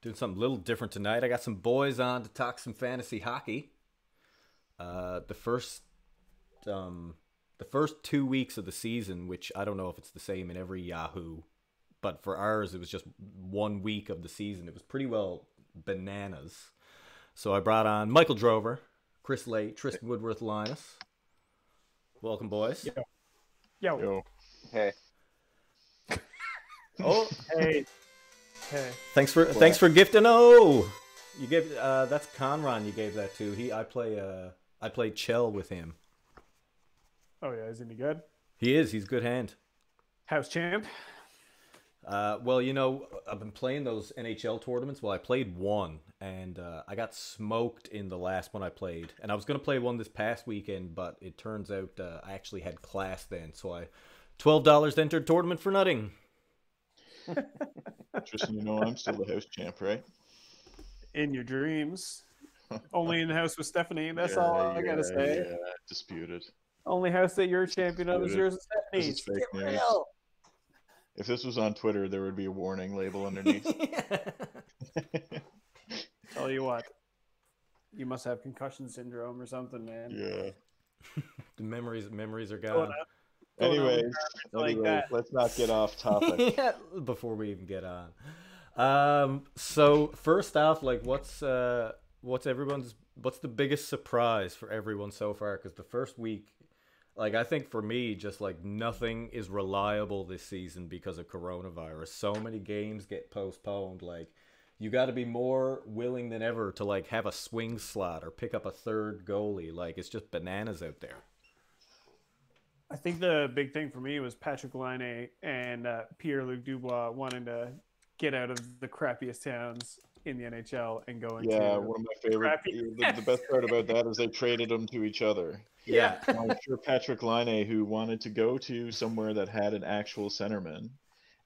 Doing something a little different tonight. I got some boys on to talk some fantasy hockey. Uh, the first, um, the first two weeks of the season, which I don't know if it's the same in every Yahoo, but for ours it was just one week of the season. It was pretty well bananas. So I brought on Michael Drover, Chris Late, Tristan Woodworth, Linus. Welcome, boys. Yo. Yo. Yo. Hey. Oh, Hey. Hey. thanks for thanks for gifting. Oh, you gave uh, that's Conron. You gave that to. He I play uh I play Chell with him. Oh yeah, is he any good? He is. He's good hand. House champ. Uh, well, you know, I've been playing those NHL tournaments. Well, I played one, and uh, I got smoked in the last one I played. And I was going to play one this past weekend, but it turns out uh, I actually had class then, so I twelve dollars entered tournament for nothing. Tristan, you know I'm still the house champ, right? In your dreams. Only in the house with Stephanie. That's Yeah, all I gotta say. Yeah, disputed. Only house that you're champion of is Disputed. yours and This is fake Get news. real. If this was on Twitter, there would be a warning label underneath. Tell you what. You must have concussion syndrome or something, man. yeah. the memories memories are Going gone. Out- going out with Anyways, like anyways, that. let's not get off topic. yeah, before we even get on. Um, so first off, like, what's uh, what's everyone's what's the biggest surprise for everyone so far? Because the first week, like, I think for me, just like nothing is reliable this season because of coronavirus. So many games get postponed. Like, you got to be more willing than ever to like have a swing slot or pick up a third goalie. Like, it's just bananas out there. I think the big thing for me was Patrick Laine and uh, Pierre Luc Dubois wanting to get out of the crappiest towns in the NHL and go into Yeah, one of my favorite. The, the best part about that is they traded them to each other. Yeah. I'm sure Patrick Laine, who wanted to go to somewhere that had an actual centerman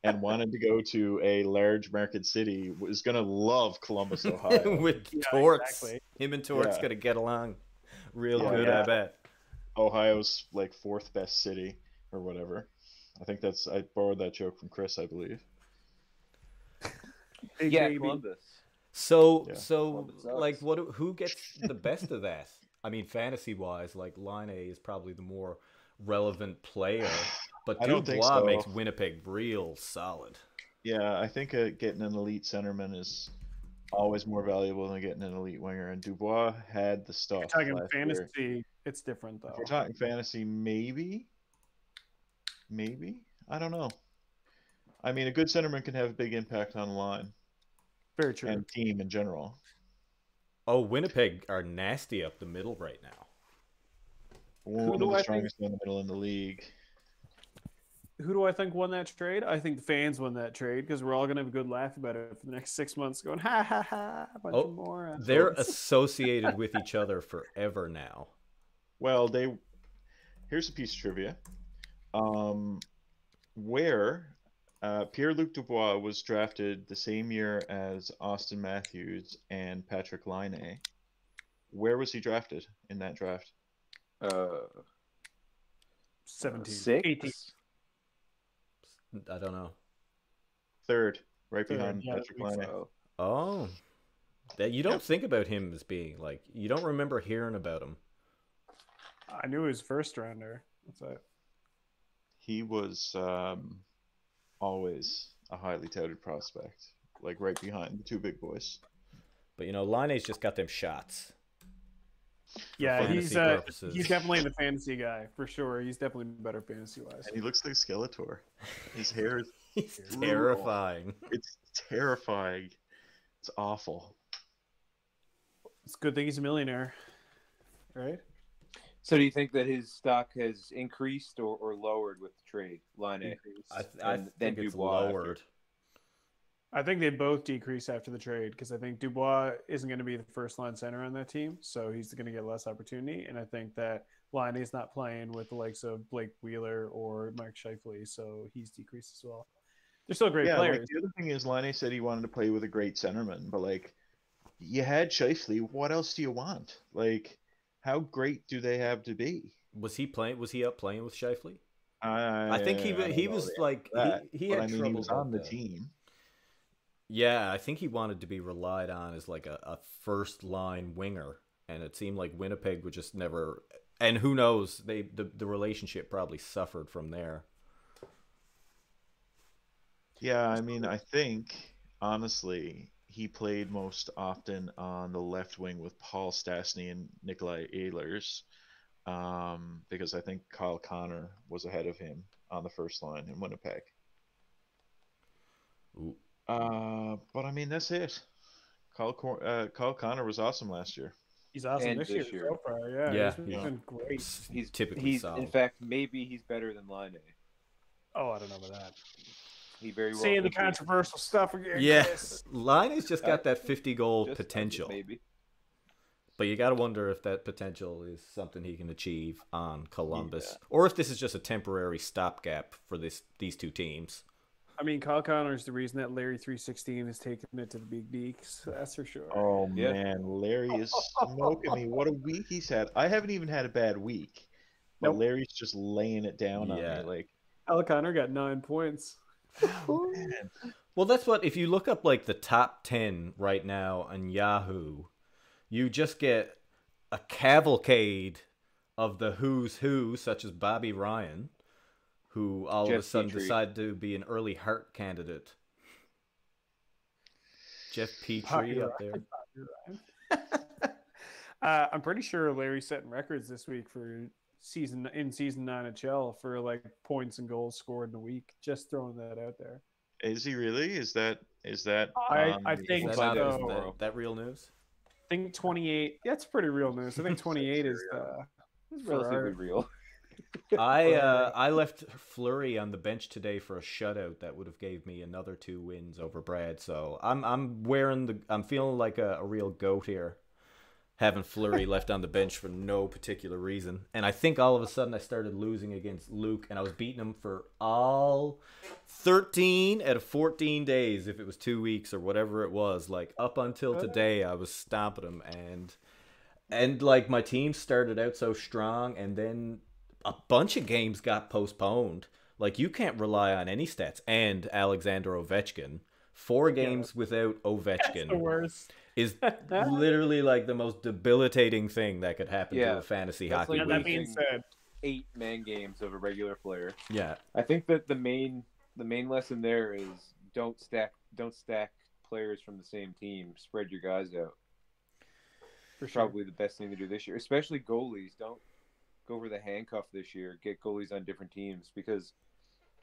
and wanted to go to a large market city, was going to love Columbus, Ohio. with Yeah, Torts. exactly. Him and Torts Yeah. gonna get along real Yeah, good, yeah. I bet. Ohio's like fourth best city or whatever. I think that's I borrowed that joke from Chris, I believe. Big Yeah, baby. Columbus. So, Yeah. so Columbus like, what? Who gets the best of that? I mean, fantasy wise, like Laine is probably the more relevant player, but I don't think Dubois so. makes Winnipeg real solid. Yeah, I think uh, getting an elite centerman is always more valuable than getting an elite winger, and Dubois had the stuff. You're talking last year. fantasy, it's different though. If we're talking fantasy, maybe, maybe I don't know. I mean, a good centerman can have a big impact on the line Very true. and team in general. Oh, Winnipeg are nasty up the middle right now. One of the I think- strongest in the middle in the league. Who do I think won that trade? I think the fans won that trade because we're all gonna have a good laugh about it for the next six months, going ha ha ha. A bunch Oh, of more. They're associated with each other forever now. Well, they here's a piece of trivia. Um, where uh, Pierre Luc Dubois was drafted the same year as Auston Matthews and Patrick Laine. Where was he drafted in that draft? Uh, 17, six. 18. I don't know. Third, right Third, behind yeah, Patrick think Laine. Oh, Oh, that you don't Yeah. think about him as being like you don't remember hearing about him. I knew he was first rounder. That's it. He was um, always a highly touted prospect, like right behind the two big boys. But you know, Laine's just got them shots. Yeah, he's uh, purposes. he's definitely the fantasy guy for sure. He's definitely better fantasy wise. And he looks like Skeletor. His hair is He's terrifying. it's terrifying. It's awful. It's a good thing he's a millionaire, right? so do you think that his stock has increased or, or lowered with the trade? Laine. Increased. I, th- I And then think it's Dubois after. Lowered. I think they both decrease after the trade because I think Dubois isn't going to be the first line center on that team, so he's going to get less opportunity. And I think that Laine is not playing with the likes of Blake Wheeler or Mike Scheifele, so he's decreased as well. They're still great yeah, like, the other thing is, Laine said he wanted to play with a great centerman, but like, you had Scheifele. What else do you want? Like, how great do they have to be? Was he playing? Was he up playing with Scheifele? I, I think he I he was the like that, he, he but had I mean, trouble he was on the that. team. Yeah, I think he wanted to be relied on as like a, a first line winger, and it seemed like Winnipeg would just never. And who knows? They the, the relationship probably suffered from there. Yeah, I mean, I think honestly, he played most often on the left wing with Paul Stastny and Nikolai Ehlers, um, because I think Kyle Connor was ahead of him on the first line in Winnipeg. Ooh. Uh, but I mean, that's it. Kyle, Cor- uh, Kyle Connor was awesome last year. He's awesome And this, this year, year. so far. Yeah, Yeah, he's yeah. been great. He's typically he's solid. in fact maybe he's better than Laine. Oh, I don't know about that. He very well Saying the could be. controversial stuff again. yeah, Chris. Laine has just got Uh, that fifty goal Just- potential, maybe. but you got to wonder if that potential is something he can achieve on Columbus, Yeah. or if this is just a temporary stopgap for this these two teams. I mean, Kyle Connor is the reason that Larry three sixteen is taking it to the big deeks. That's for sure. Oh Yeah. man, Larry is smoking me. What a week he's had. I haven't even had a bad week. But Nope. Larry's just laying it down Yeah. on me. Like, Kyle Connor got nine points. Oh, man. Well, that's what if you look up like the top 10 right now on Yahoo, you just get a cavalcade of the who's who such as Bobby Ryan, who all of a sudden Petry. decided to be an early Hart candidate. Jeff Petry up there. uh, I'm pretty sure Larry's setting records this week for season in season nine of Chell for like points and goals scored in a week. Just throwing that out there. Is he really? Is that is that I- on I think Is that, out is so. that, that real news? I think 28. That's pretty real news. I think 28 is uh, It's for relatively our- real. I uh, I left Fleury on the bench today for a shutout that would have gave me another two wins over Brad. So I'm I'm wearing the I'm feeling like a, a real goat here, having Fleury left on the bench for no particular reason. And I think all of a sudden I started losing against Luke, and I was beating him for all 13 out of 14 days, if it was two weeks or whatever it was. Like up until today, I was stomping him, and and like my team started out so strong, and then a bunch of games got postponed. Like you can't rely on any stats. And Alexander Ovechkin, four games without the Ovechkin worst. is literally like the most debilitating thing that could happen to a fantasy That's hockey like And that league. being said, Eight man games of a regular player. Yeah, I think that the main the main lesson there is don't stack don't stack players from the same team. Spread your guys out. for sure. Probably the best thing to do this year, especially goalies. Don't go for the handcuff this year. Get goalies on different teams because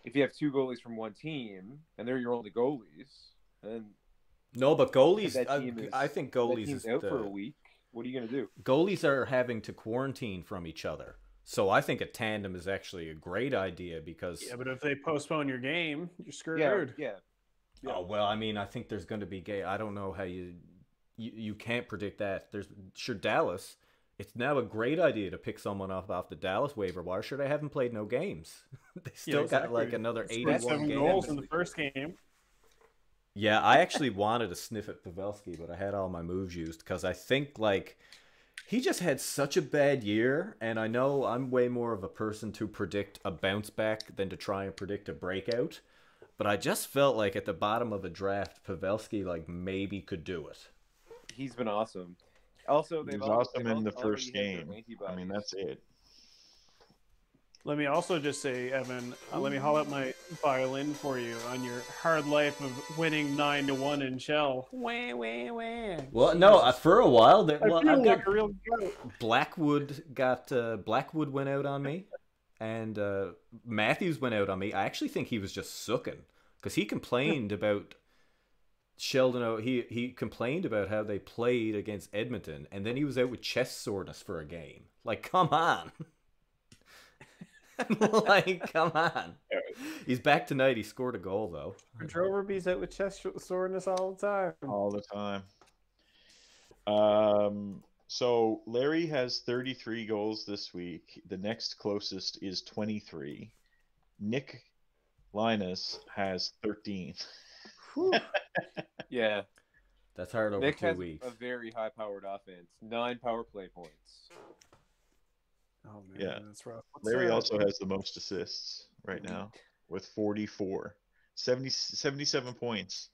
if you have two goalies from one team and they're your only goalies, then no, but goalies. that I, team is- I think that goalies team's is out the, for a week. What are you gonna do? goalies are having to quarantine from each other. So I think a tandem is actually a great idea because Yeah, but if they postpone your game, you're screwed. Yeah, yeah. Yeah. Oh well, I mean, I think there's going to be gay. I don't know how you, you you can't predict that. There's sure Dallas. It's now a great idea to pick someone off off the Dallas waiver wire. Sure, they haven't played no games. they still got like another Scored 81 seven games. goals in the first game. Yeah, I actually wanted to sniff at Pavelski, but I had all my moves used because I think like he just had such a bad year, and I know I'm way more of a person to predict a bounce back than to try and predict a breakout. But I just felt like at the bottom of a draft, Pavelski like maybe could do it. He's been awesome. Also, He they've was al- awesome they've in the first game. I mean, that's it. Let me also just say, Evan, uh, let me haul out my violin for you on your hard life of winning nine to one in Shell. Wah, wah, wah. Well, no, uh, for a while there. I Well, feel I've like got a real goat. Blackwood got uh, Blackwood went out on me, and uh, Matthews went out on me. I actually think he was just sooking because he complained about Sheldon. O- He he complained about how they played against Edmonton, and then he was out with chest soreness for a game. Like, come on. like, come on. He's back tonight. He scored a goal though. Drover bees out with chest soreness all the time. all the time. Um, so Larry has 33 goals this week. The next closest is 23. Nick Linus has 13. Yeah, That's hard over Nick two has weeks. a very high-powered offense. Nine power play points. Oh man, Yeah. that's rough. What's, Larry uh, also has the most assists right now with 44. 70, 77 points.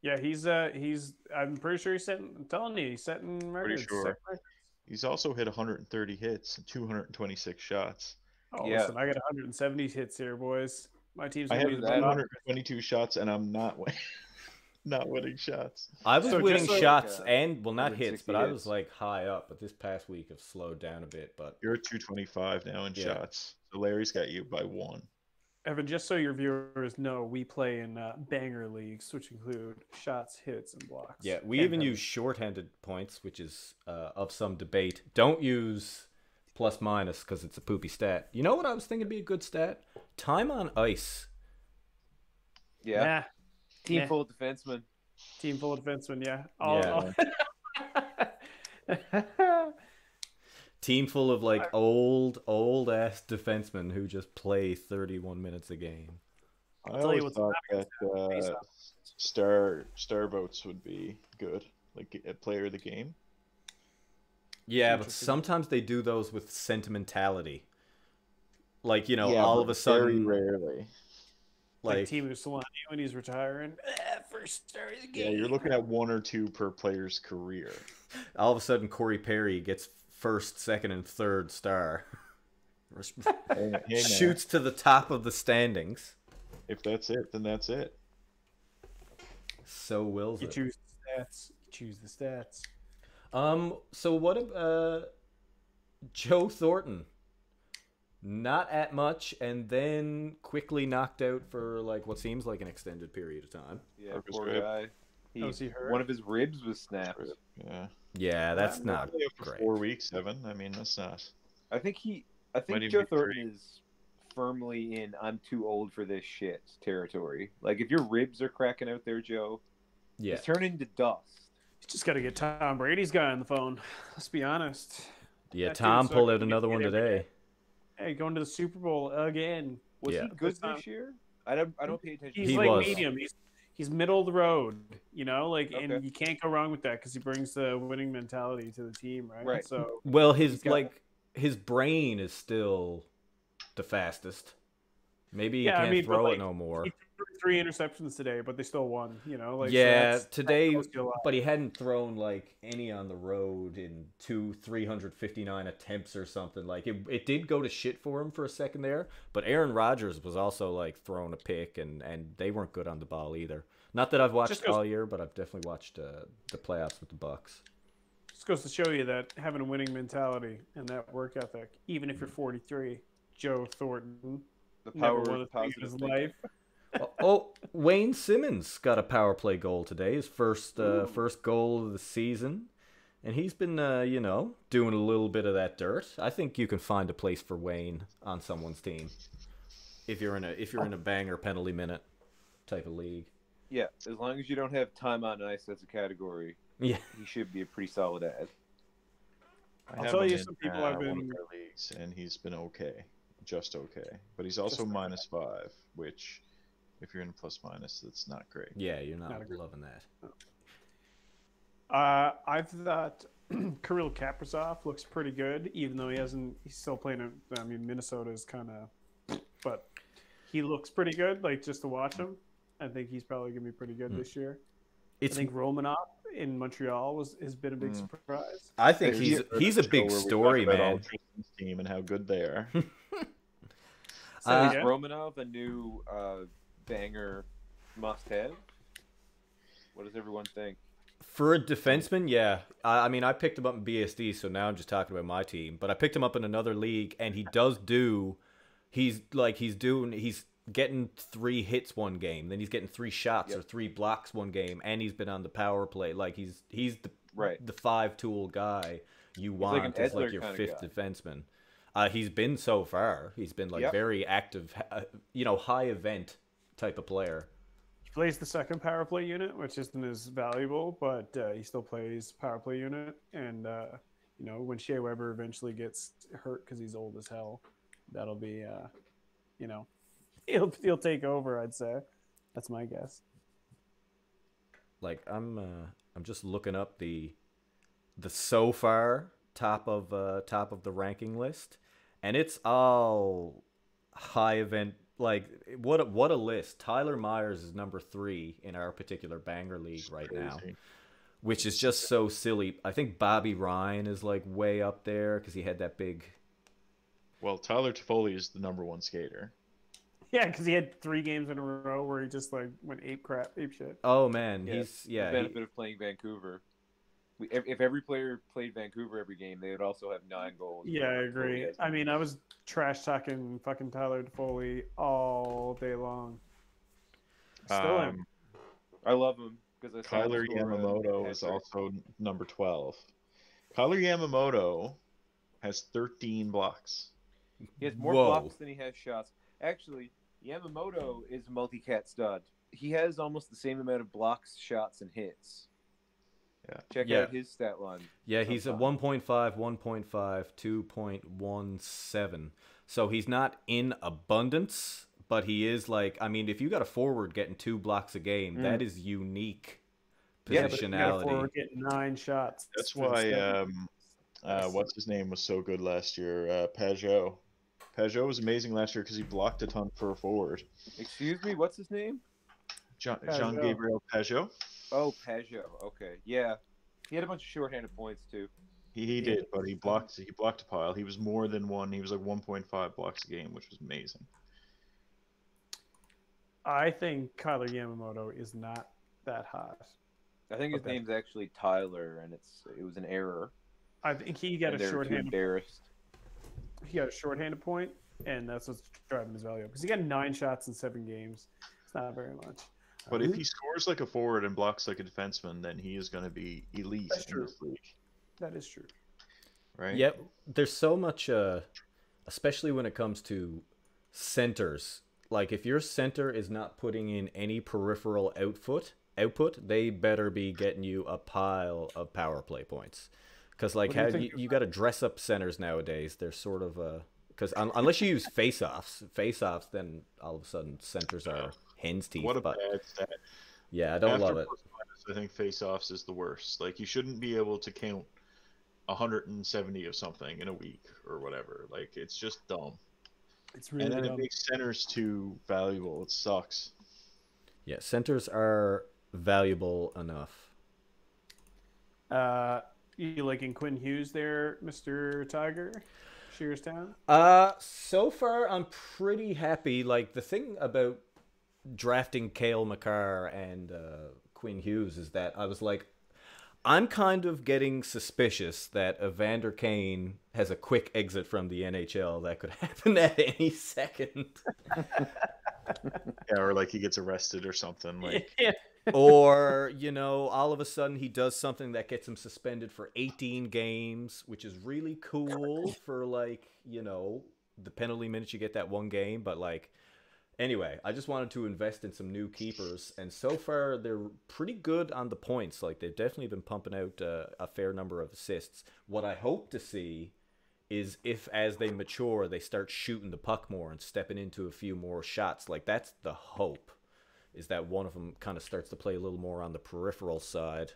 Yeah, he's uh he's I'm pretty sure he's setting I'm telling you, he's setting records. Pretty sure. records. He's also hit 130 hits and 226 shots. Oh Yeah. listen, I got 170 hits here, boys. My team's I have be the bottom. 222 shots and I'm not win- not winning shots. I was So winning so- shots Yeah. and well, not hits, 160 but I was like high up. But this past week I've slowed down a bit. But You're at 225 now in Yeah. shots. So Larry's got you by one. Evan, just so your viewers know, we play in uh, banger leagues, which include shots, hits, and blocks. yeah, we And even headers. use shorthanded points, which is uh, of some debate. Don't use plus minus because it's a poopy stat. You know what I was thinking would be a good stat? Time on ice. Yeah. Nah, Team Nah. full of defensemen. team full of defensemen. Yeah. All, Yeah. all- Team full of like old, old ass defensemen who just play 31 minutes a game. I tell you always what's thought that face uh, star star votes would be good, like a player of the game. Yeah, but sometimes they do those with sentimentality. Like, you know, Yeah, all of a sudden, very sudden, rarely. like, like, Teemu Selanne when he's retiring. Eh, first star of the Yeah, you're looking at one or two per player's career. all of a sudden Corey Perry gets first, second, and third star. Hey, hey, Shoots to the top of the standings. If that's it, then that's it. So wills You it. choose the stats. You choose the stats. Um. So what? ab- Uh, Joe Thornton. Not at much, and then quickly knocked out for like what seems like an extended period of time. Yeah, Broke poor rib. guy. He, Oh, he hurt? one of his ribs was snapped. Yeah, Yeah, that's Yeah, not only for great. four weeks, seven. I mean, that's not. I think he. I think Joe be Thornton is firmly in "I'm too old for this shit" territory. Like if your ribs are cracking out there, Joe, Yeah. it's turning to dust. You just got to get Tom Brady's guy on the phone. Let's be honest. Yeah. That Tom pulled out another one every today. Hey, going to the Super Bowl again. Was Yeah. he good First this year? I don't. I don't pay attention. He's He like was. medium. He's he's middle of the road. You know, like, and you can't go wrong with that because he brings the winning mentality to the team, right? Right. So Well, his got- like his brain is still the fastest. Maybe he Yeah, can't mean, throw like, it no more. he threw three interceptions today, but they still won. You know, like so yeah, that's- today, tells you a lot. but he hadn't thrown like any on the road in two, three hundred fifty nine attempts or something. Like it, it did go to shit for him for a second there. But Aaron Rodgers was also like throwing a pick, and and they weren't good on the ball either. Not that I've watched goes- all year, but I've definitely watched uh, the playoffs with the Bucs. Just goes to show you that having a winning mentality and that work ethic, even if you're 43, Joe Thornton the never power won a of thing in positive his life. Oh, oh, Wayne Simmonds got a power play goal today. His first uh, first goal of the season. And he's been, uh, you know, doing a little bit of that dirt. I think you can find a place for Wayne on someone's team, if you're in a if you're in a banger penalty minute type of league. Yeah, as long as you don't have time on ice as a category, Yeah, he should be a pretty solid ad. I I'll tell you in, some people uh, I've been- our leagues, and he's been okay, just okay. But he's also Just minus five, which, if you're in a plus minus, that's not great. yeah, you're not, Not loving that. Uh, I thought Kirill Kaprizov looks pretty good, even though he hasn't. He's still playing. in- I mean, Minnesota is kind of, but he looks pretty good. Like just to watch him, I think he's probably gonna be pretty good Hmm. this year. It's I think Romanov in Montreal was has been a big Hmm. surprise. I think There's he's he's a big story, talk all man. Team and how good they are. So Uh, is Romanov a new uh, banger must-have? What does everyone think? For a defenseman, yeah. I, I mean, I picked him up in BSD, so now I'm just talking about my team. But I picked him up in another league, and he does do. He's like he's doing. He's getting three hits one game, then he's getting three shots Yep. or three blocks one game, and he's been on the power play. Like he's he's the Right. the five tool guy you like an want as like your fifth defenseman. Uh, he's been so far. He's been like Yep. very active, uh, you know, high event type of player. He plays the second power play unit, which isn't as valuable, but uh, he still plays power play unit. And uh, you know, when Shea Weber eventually gets hurt because he's old as hell, that'll be, uh, you know, he'll he'll take over. I'd say. That's my guess. like I'm uh, I'm just looking up the the so far top of uh, top of the ranking list, and it's all high event like what a, what a list. Tyler Myers is number three in our particular banger league right now, which is just so silly. I think Bobby Ryan is like way up there because he had that big. Well, Tyler Toffoli is the number one skater. Yeah, because he had three games in a row where he just like went ape crap, ape shit. Oh man, Yeah, he's The yeah. he- benefit of playing Vancouver. We, if, if every player played Vancouver every game, they would also have nine goals. Yeah, I agree. I mean, I was trash talking fucking Tyler Foley all day long. Still am. Um, I love him because I saw him Kailer Yamamoto is also number 12. Kailer Yamamoto has 13 blocks. He has more Whoa. blocks than he has shots. Actually, Yamamoto is multi-cat stud. He has almost the same amount of blocks, shots, and hits. Yeah. Check Yeah. out his stat line. Yeah, he's at sometime. 1.5, 1.5, 2.17. So he's not in abundance, but he is like, I mean, if you got a forward getting two blocks a game, Mm. that is unique positionality. Yeah, but You got a forward getting nine shots. That's why um, uh, what's his name was so good last year. Uh, Pageau. Pageau was amazing last year because he blocked a ton for a forward. Excuse me, what's his name? Jean Pageau. Gabriel Pageau. Oh, Pageau. Okay, yeah. He had a bunch of shorthanded points too. He, he did, but he blocked he blocked a pile. He was more than one. He was like 1.5 blocks a game, which was amazing. I think Kailer Yamamoto is not that hot. I think his Okay. name's actually Tyler, and it's it was an error. I think he got and a they're too shorthanded. embarrassed. He got a shorthanded point, and that's what's driving his value up. Because he got nine shots in seven games. It's not very much. But if he scores like a forward and blocks like a defenseman, then he is going to be elite That's in true. this league, that is true. right? Yep, there's so much, uh, especially when it comes to centers. Like if your center is not putting in any peripheral output, output, they better be getting you a pile of power play points. Because like What you how you, you got to dress up centers nowadays. They're sort of uh, because un- unless you use face-offs, face-offs, then all of a sudden centers are hen's teeth. What a but bad stat. yeah, I don't After love it. plus minus, I think face-offs is the worst. Like you shouldn't be able to count 170 of something in a week or whatever. Like it's just dumb. It's really and then dumb. it makes centers too valuable. It sucks. Yeah, centers are valuable enough. Uh, you liking Quinn Hughes there, Mister Tiger, Shearstown? Uh, so far I'm pretty happy. Like the thing about drafting Cale Makar and uh, Quinn Hughes is that I was like, I'm kind of getting suspicious that Evander Kane has a quick exit from the NHL that could happen at any second. Yeah, or like he gets arrested or something. Like yeah. or you know all of a sudden he does something that gets him suspended for 18 games which is really cool for like you know the penalty minutes you get that one game but like anyway i just wanted to invest in some new keepers and so far they're pretty good on the points like they've definitely been pumping out uh, a fair number of assists what i hope to see is if as they mature they start shooting the puck more and stepping into a few more shots like that's the hope is that one of them kind of starts to play a little more on the peripheral side.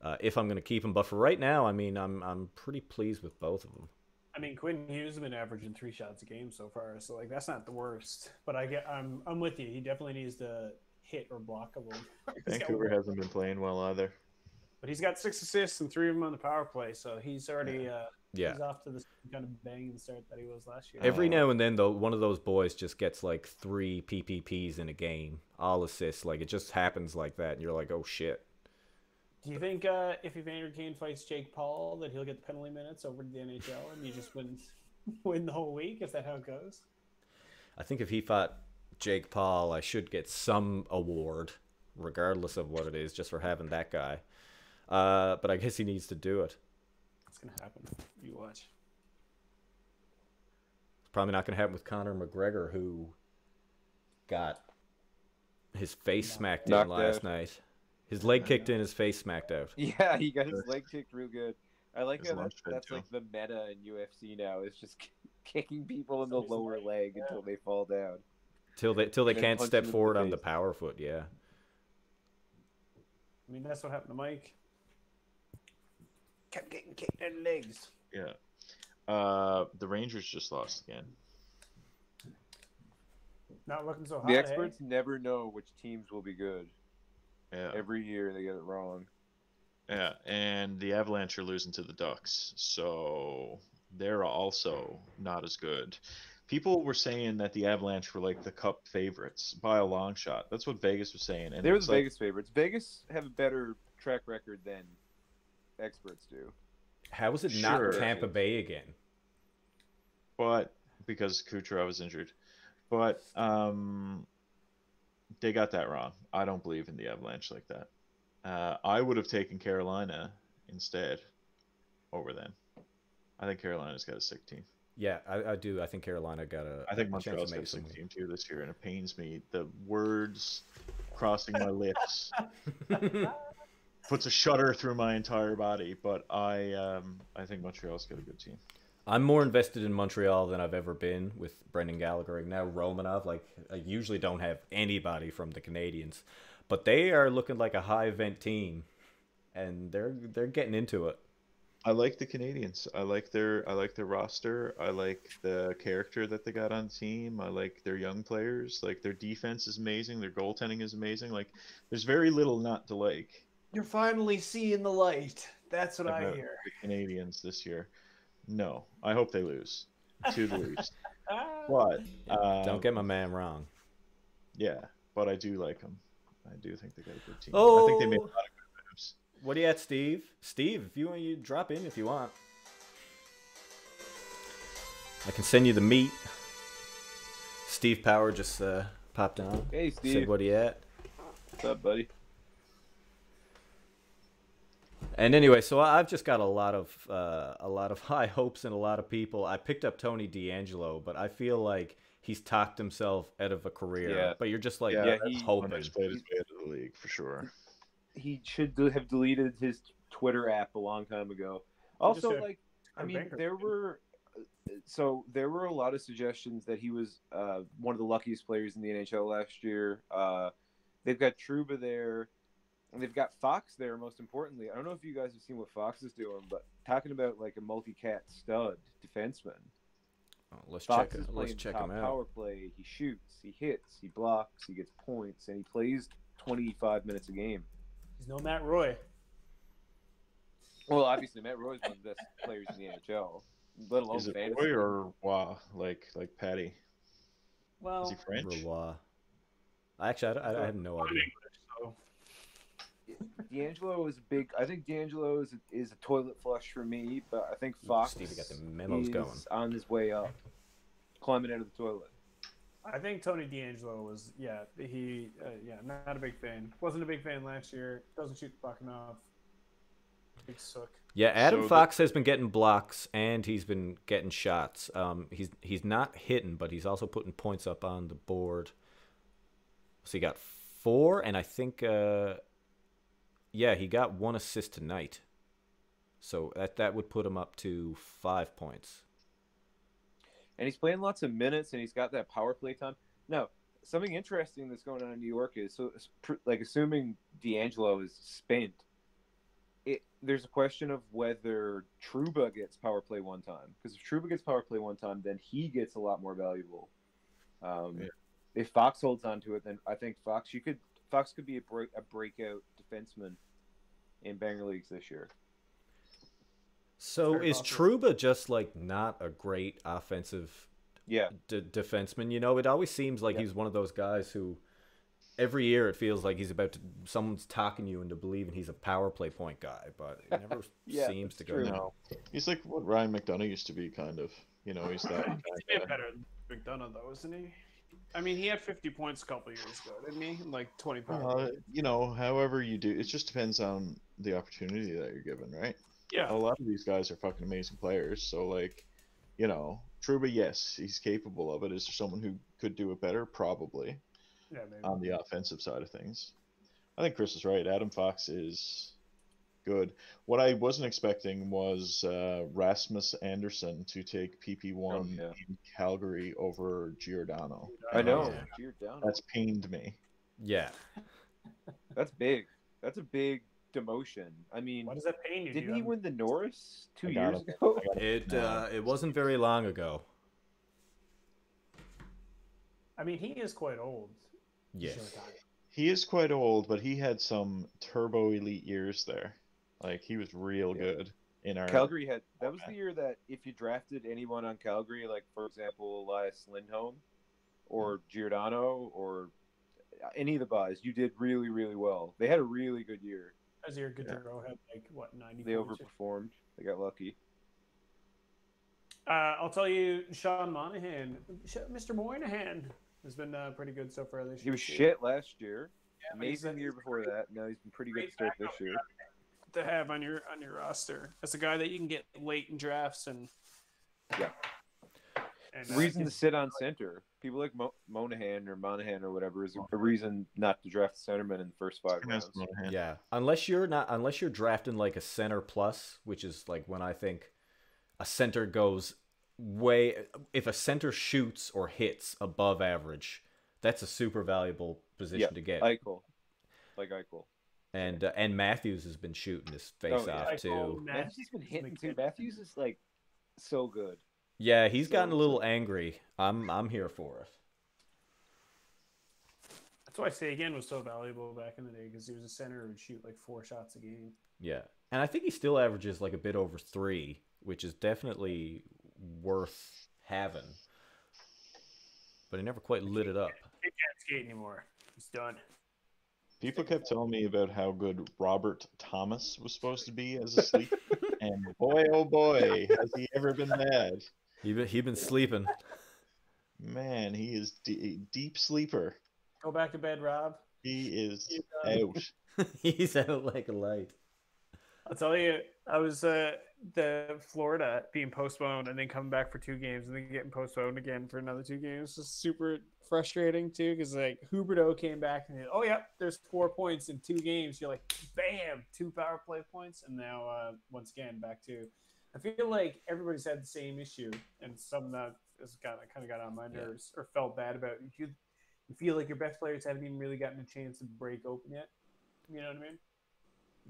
Uh, if I'm going to keep them, but for right now, I mean, I'm I'm pretty pleased with both of them. I mean, Quinn Hughes has been averaging three shots a game so far, so like that's not the worst. But I get, I'm, I'm with you. He definitely needs to hit or block a little. more. He's got Vancouver hasn't been playing well either. but he's got six assists and three of them on the power play, so he's already, uh, Yeah. he's off to the kind of banging start that he was last year. Every Uh, now and then, though, one of those boys just gets like three PPPs in a game, all assists. Like it just happens like that, and you're like, oh shit. Do you think uh, if Evander Kane fights Jake Paul that he'll get the penalty minutes over to the NHL and he just wins win the whole week? Is that how it goes? I think if he fought Jake Paul, I should get some award, regardless of what it is, just for having that guy. Uh, but I guess he needs to do it. It's gonna happen. You watch. It's probably not going to happen with Conor McGregor, who got his face Knocked- smacked in last out. night. His leg kicked in, his face smacked out. Yeah, he got his leg kicked real good. I like His how that's, that's like the meta in UFC now. Is just kicking people in the Somebody's lower leg, leg yeah. until they fall down. Till they till they can't step him in the forward on the power foot. Yeah. I mean, that's what happened to Mike. Kept getting kicked in the legs. Yeah. Uh, the Rangers just lost again. Not looking so hot. The experts never know which teams will be good. Yeah. Every year they get it wrong. Yeah, and the Avalanche are losing to the Ducks, so they're also not as good. People were saying that the Avalanche were like the Cup favorites by a long shot. That's what Vegas was saying, and They were the like, Vegas favorites. Vegas have a better track record than experts do. How was it Sure. not Tampa Bay again? but because Kucherov was injured, but um, they got that wrong. I don't believe in the Avalanche like that. Uh, I would have taken Carolina instead over them. I think Carolina's got a sick team. Yeah, I, I do. I think Carolina got a. I think a chance to Montreal's got a sick team too this year, and it pains me. The words crossing my lips puts a shudder through my entire body. But I, um, I think Montreal's got a good team. I'm more invested in Montreal than I've ever been with Brendan Gallagher and now Romanov. Like I usually don't have anybody from the Canadiens, but they are looking like a high event team, and they're they're getting into it. I like the Canadiens. I like their I like their roster. I like the character that they got on the team. I like their young players. Like their defense is amazing. Their goaltending is amazing. Like there's very little not to like You're finally seeing the light. That's what I about hear. the Canadiens this year. No, I hope they lose to the Leafs. But uh, don't get my man wrong. yeah, but I do like them. I do think they got a good team. Oh, I think they made a lot of good moves. What do you at, Steve? Steve, if you want, you drop in if you want. I can send you the meat. Steve Power just uh, popped on. Hey, Said Steve. what he at. What's up, buddy? And anyway, so I- I've just got a lot of uh, a lot of high hopes and a lot of people. I picked up Tony DeAngelo, but I feel like he's talked himself out of a career. Yeah. But you're just like Yeah, Yeah, that's he- hoping. who's played his way into the league for sure. He should have deleted his Twitter app a long time ago. Also, had like, I mean, bankruptcy. there were so there were a lot of suggestions that he was uh, one of the luckiest players in the NHL last year. Uh, they've got Trouba there, and they've got Fox there. Most importantly, I don't know if you guys have seen what Fox is doing, but talking about like a multi-cat stud defenseman. Oh, let's Fox check. is Let's check top him out. power play. He shoots, he hits, he blocks, he gets points, and he plays 25 minutes a game. He's no Matt Roy. Well, obviously, Matt Roy's one of the best players in the NHL, let alone Is it fantasy. Roy or Wah? Like like Patty? Well, Is he French? Roy. Actually, I, I, I have no idea. English, so DeAngelo is a big. I think DeAngelo is a, is a toilet flush for me, but I think Fox Stevie got the memos is going. on his way up, climbing out of the toilet. I think Tony DeAngelo was yeah he uh, yeah not a big fan. Wasn't a big fan last year. Doesn't shoot the puck enough. Big sook. Yeah, Adam So Fox has been getting blocks and he's been getting shots. Um, he's he's not hitting, but he's also putting points up on the board. So he got four, and I think, uh, yeah, he got one assist tonight. So that that would put him up to five points. and he's playing lots of minutes, and he's got that power play time. Now, something interesting that's going on in New York is so, like, assuming DeAngelo is spent, it there's a question of whether Trouba gets power play one time. Because if Trouba gets power play one time, then he gets a lot more valuable. Um, Yeah. If Fox holds on to it, then I think Fox you could Fox could be a break a breakout defenseman in banger leagues this year. So Very is possible. Trouba just like not a great offensive Yeah, d- defenseman. You know, it always seems like Yeah. he's one of those guys who every year it feels like he's about to someone's talking you into believing he's a power play point guy, but it never Yeah, seems to go true. No, he's like what Ryan McDonagh used to be, kind of. You know, he's that. He's kinda- been better than McDonagh though, isn't he? I mean, he had 50 points a couple years ago, didn't he? Like 25. Uh, you know, however you do, it just depends on the opportunity that you're given, right? yeah. A lot of these guys are fucking amazing players, so like, you know, Trouba, yes, he's capable of it. Is there someone who could do it better? Probably Yeah, maybe. on the offensive side of things. I think Chris is right. Adam Fox is good. What I wasn't expecting was uh, Rasmus Andersson to take PP1 Oh, yeah. in Calgary over Giordano. I know. Yeah. Cheer down. That's pained me. Yeah. That's big. That's a big demotion. I mean, Why does that pain you? didn't dude? he win the Norris two years him. ago? It uh, it wasn't very long ago. I I mean, he is quite old. Yes. He is quite old, but he had some turbo elite years there. Like he was real Yeah. good in our Calgary had that was the year that if you drafted anyone on Calgary, like for example Elias Lindholm or Giordano or any of the buys, you did really really well. They had a really good year. As your Gaudreau had like what ninety. They points or- overperformed. They got lucky. Uh, I'll tell you, Sean Monahan, Mr. Moynihan, has been uh, pretty good so far this year. He was shit last year. Yeah, but Amazing a- year before great- that. Now he's been pretty good to start this year. To have on your on your roster. That's a guy that you can get late in drafts and Yeah. And, uh, reason to sit on center, people like Mo- Monahan or Monahan or whatever, is a reason not to draft centerman in the first five rounds. Yeah, unless you're not unless you're drafting like a center plus, which is like when I think a center goes way if a center shoots or hits above average, that's a super valuable position Yeah, to get. Eichel, like Eichel. And uh, and Matthews has been shooting his face Oh, off I call too. Matthews Matthews has been hitting too. Matthews is like so good. Yeah, he's So- gotten a little angry. I'm I'm here for it. That's why Seguin was so valuable back in the day because he was a center who would shoot like four shots a game. Yeah, and I think he still averages like a bit over three, which is definitely worth having. But he never quite lit it up. He can't skate anymore. He's done. People kept telling me about how good Robert Thomas was supposed to be as a sleeper, and boy, oh boy, has he ever been bad. He been, he been sleeping. Man, he is d- deep sleeper. Go back to bed, Rob. He is He's out. he's out like a light. I'll tell you, I was uh, the Florida being postponed and then coming back for two games and then getting postponed again for another two games. It's super frustrating too because like Huberdeau came back and oh yeah, there's four points in two games. You're like, bam, two power play points, and now uh, once again back to. I feel like everybody's had the same issue, and some that has got kind of got on my Yeah. nerves or felt bad about. You, you feel like your best players haven't even really gotten a chance to break open yet. You know what I mean?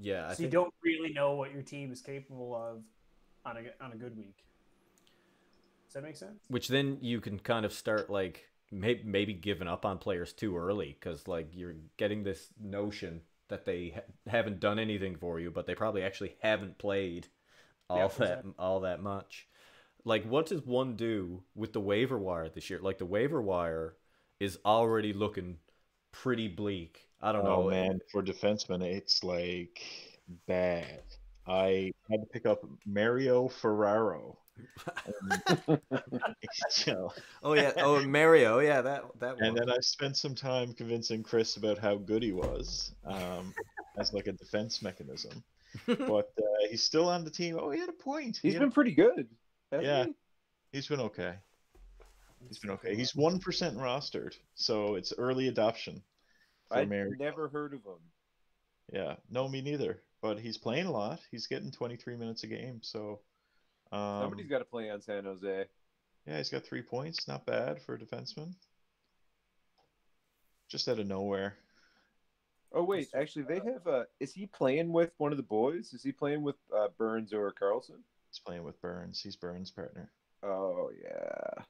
Yeah, I so think you don't really know what your team is capable of on a on a good week. Does that make sense? which then you can kind of start like maybe maybe giving up on players too early because like you're getting this notion that they ha- haven't done anything for you, but they probably actually haven't played all Yeah, that exactly. all that much. Like, what does one do with the waiver wire this year? Like, the waiver wire is already looking pretty bleak. I don't oh, know, Oh man, for defensemen, it's like bad. I had to pick up Mario Ferraro. And, Oh yeah, oh Mario, yeah, that that one. and then I spent some time convincing Chris about how good he was um, as like a defense mechanism. But uh, he's still on the team. Oh, he had a point. He He's had been a- pretty good. Yeah. he? he's been okay. He's been okay. He's one percent rostered, so it's early adoption. For I'd Mario. never heard of him. Yeah, no, me neither. But he's playing a lot. He's getting 23 minutes a game. So, um, Somebody's got to play on San Jose. yeah, he's got three points. Not bad for a defenseman. Just out of nowhere. Oh wait, actually, they have. Uh, is he playing with one of the boys? Is he playing with uh, Burns or Karlsson? He's playing with Burns. He's Burns' partner. Oh yeah.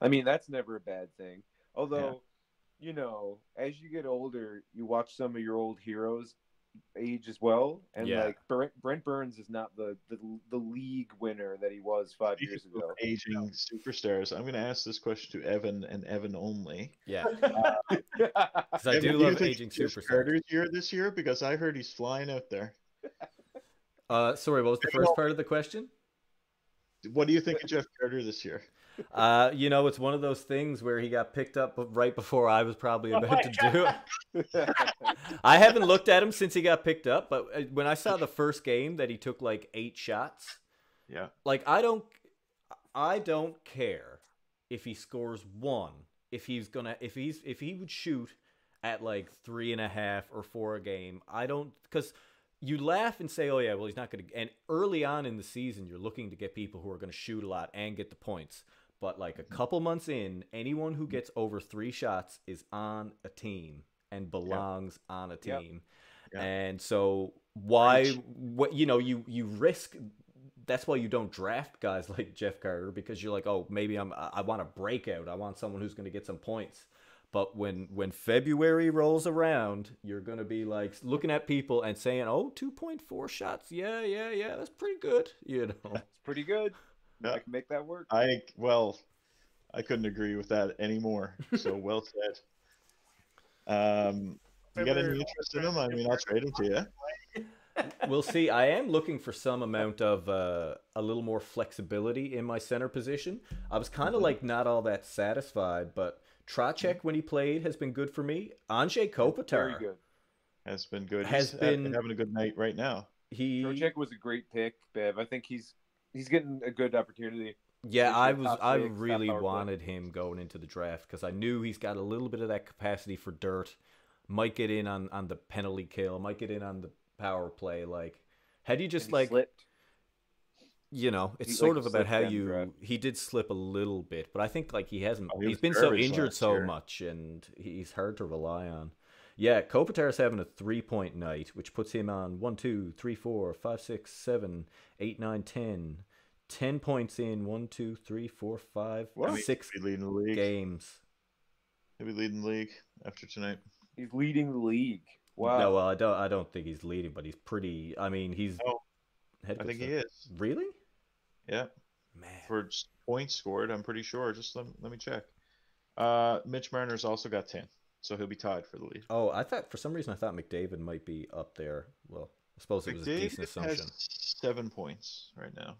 I mean, that's never a bad thing. Although, you know, as you get older, you watch some of your old heroes age as well, and Yeah. like Brent, Brent Burns is not the, the the league winner that he was five years ago. aging superstars, I'm going to ask this question to Evan and Evan only. yeah, because I do you love think aging superstars. Carter's year this year because I heard he's flying out there. Uh, sorry, what was the first part of the question? What do you think of Jeff Carter this year? Uh, you know, it's one of those things where he got picked up right before I was probably about to do it. I haven't looked at him since he got picked up, but uh, when I saw the first game that he took like eight shots, Yeah. like I don't, I don't care if he scores one. If he's gonna, if he's, if he would shoot at like three and a half or four a game, I don't because you laugh and say, oh yeah, well he's not gonna. And early on in the season, you're looking to get people who are gonna shoot a lot and get the points. But like a couple months in, anyone who gets over three shots is on a team and belongs on a team. Yeah. And so why what you know, you you risk that's why you don't draft guys like Jeff Carter because you're like, oh, maybe I'm I want a breakout. I want someone who's going to get some points. But when when February rolls around, you're going to be like looking at people and saying, "Oh, 2.4 shots. Yeah, yeah, yeah. That's pretty good." You know. It's pretty good. Yeah. I can make that work. I well, I couldn't agree with that anymore. So well said. Um, you got any interest in him? I mean, I'll trade him to you. we'll see. I am looking for some amount of uh, a little more flexibility in my center position. I was kind of Mhm. like not all that satisfied, but Trocheck when he played has been good for me. Anze Kopitar, Very good. Has been good. Has He's been- having a good night right now. he Trocheck was a great pick, Bev. I think he's he's getting a good opportunity. Yeah, I was. I six, really power play. wanted him going into the draft because I knew he's got a little bit of that capacity for dirt. Might get in on on the penalty kill. Might get in on the power play. Like, had you just he like slipped. you know, it's He, sort like, of about how you. draft. He did slip a little bit, but I think like he hasn't. Oh, he he's was been so injured so year. much, and he's hard to rely on. Yeah, Kopitar's having a three point night, which puts him on one, two, three, four, five, six, seven, eight, nine, ten. Ten points in one, two, three, four, five, Well, six He'll be leading the league. games. He'll be leading the league after tonight. He's leading the league. Wow. No, well, I don't. I don't think he's leading, but he's pretty. I mean, he's. Oh, head I think he is. Really? Yeah, Man. for points scored, I'm pretty sure. Just let, let me check. Uh, Mitch Marner's also got ten, so he'll be tied for the lead. Oh, I thought for some reason I thought McDavid might be up there. Well, I suppose it was a decent McDavid assumption. has seven points right now.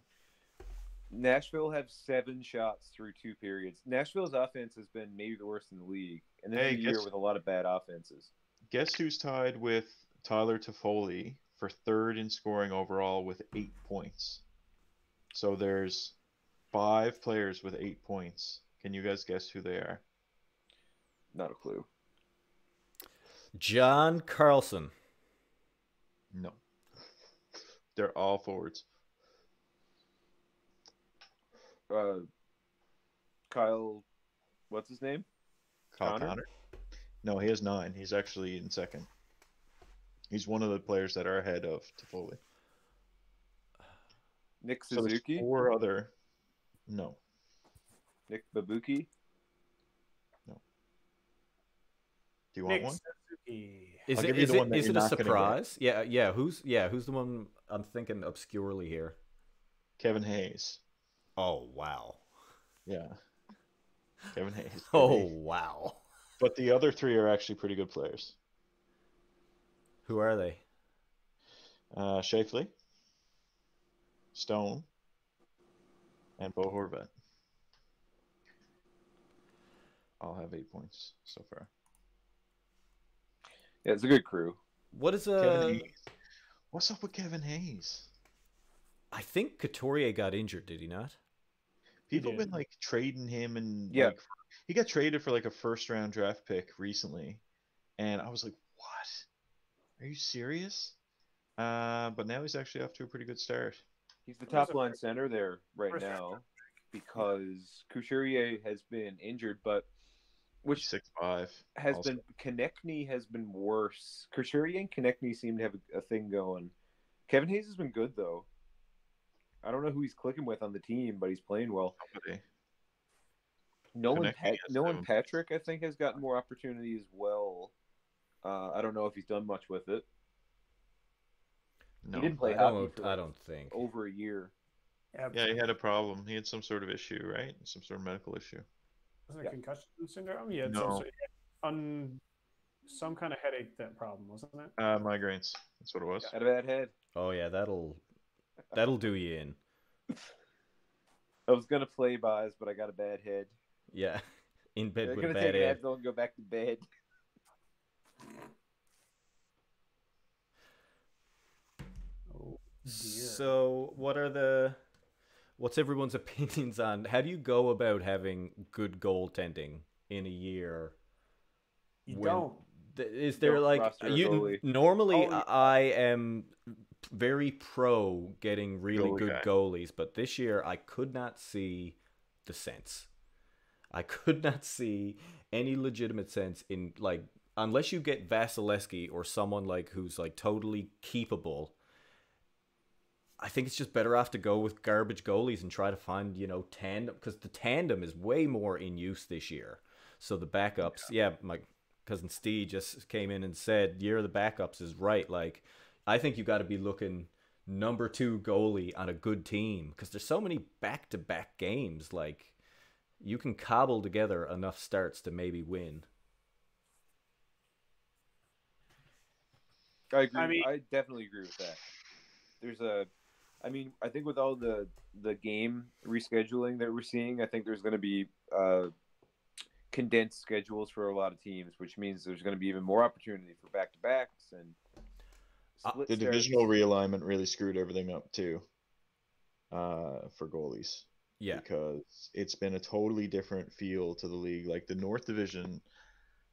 Nashville have seven shots through two periods. Nashville's offense has been maybe the worst in the league, and this Hey, is a year with a lot of bad offenses. Guess who's tied with Tyler Toffoli for third in scoring overall with eight points? So there's five players with eight points. Can you guys guess who they are? Not a clue. John Carlson. No. They're all forwards. Uh, Kyle, what's his name? Kyle Connor? Connor? No, he has nine. He's actually in second. He's one of the players that are ahead of Toffoli. Nick So Suzuki, four other. No. Nick Babuki. No. Do you want Nick one? Suzuki. Is I'll it give you is the it one that is you're it a not gonna get. surprise? Yeah, yeah. Who's yeah? Who's the one I'm thinking obscurely here? Kevin Hayes. Oh wow. Yeah. Kevin Hayes. Oh wow. But the other three are actually pretty good players. Who are they? Uh, Scheifele, Stone, and Bo Horvat. All have eight points so far. Yeah, it's a good crew. What is uh? Kevin Hayes. What's up with Kevin Hayes? I think Couturier got injured. Did he not? People have been like trading him and Yeah. like he got traded for like a first round draft pick recently, and I was like, "What? Are you serious?" Uh, but now he's actually off to a pretty good start. He's the top line center there right now because Couturier has been injured, but which Six five has also. been Konecny has been worse. Couturier and Konecny seem to have a, a thing going. Kevin Hayes has been good though. I don't know who he's clicking with on the team, but he's playing well. Somebody. Nolan Konecny Pat- Nolan Patrick, I think, has gotten more opportunity as well. Uh, I don't know if he's done much with it. No. He didn't play I hockey don't. for I don't think. over a year. Yeah, Yeah, he had a problem. He had some sort of issue, right? Some sort of medical issue. Wasn't yeah. concussion syndrome? Yeah, No. some, sort- un, some kind of headache that problem, wasn't it? Uh, migraines. That's what it was. Had a bad head. Oh yeah, that'll that'll do you in. I was gonna play buys, but I got a bad head. Yeah, in bed I'm with gonna bad take head. Advil and go back to bed. Oh dear. So, what are the what's everyone's opinions on how do you go about having good goaltending in a year? you don't. Th- Is there Don't like you goalie. normally Oh. I am very pro getting really Goalie good guy. goalies, but this year I could not see the sense. I could not see any legitimate sense in like unless you get Vasilevskiy or someone like who's like totally keepable. I think it's just better off to go with garbage goalies and try to find you know tandem because the tandem is way more in use this year. So the backups, yeah, my cousin Steve just came in and said year of the backups is right. Like I think you got to be looking number two goalie on a good team because there's so many back to back games. Like you can cobble together enough starts to maybe win. I agree. I I, definitely agree with that. There's a, I mean, I think with all the the game rescheduling that we're seeing, I think there's going to be uh, condensed schedules for a lot of teams, which means there's going to be even more opportunity for back to backs and. Uh, The starts. divisional realignment really screwed everything up too. Uh, for goalies. Yeah, because it's been a totally different feel to the league. Like the North Division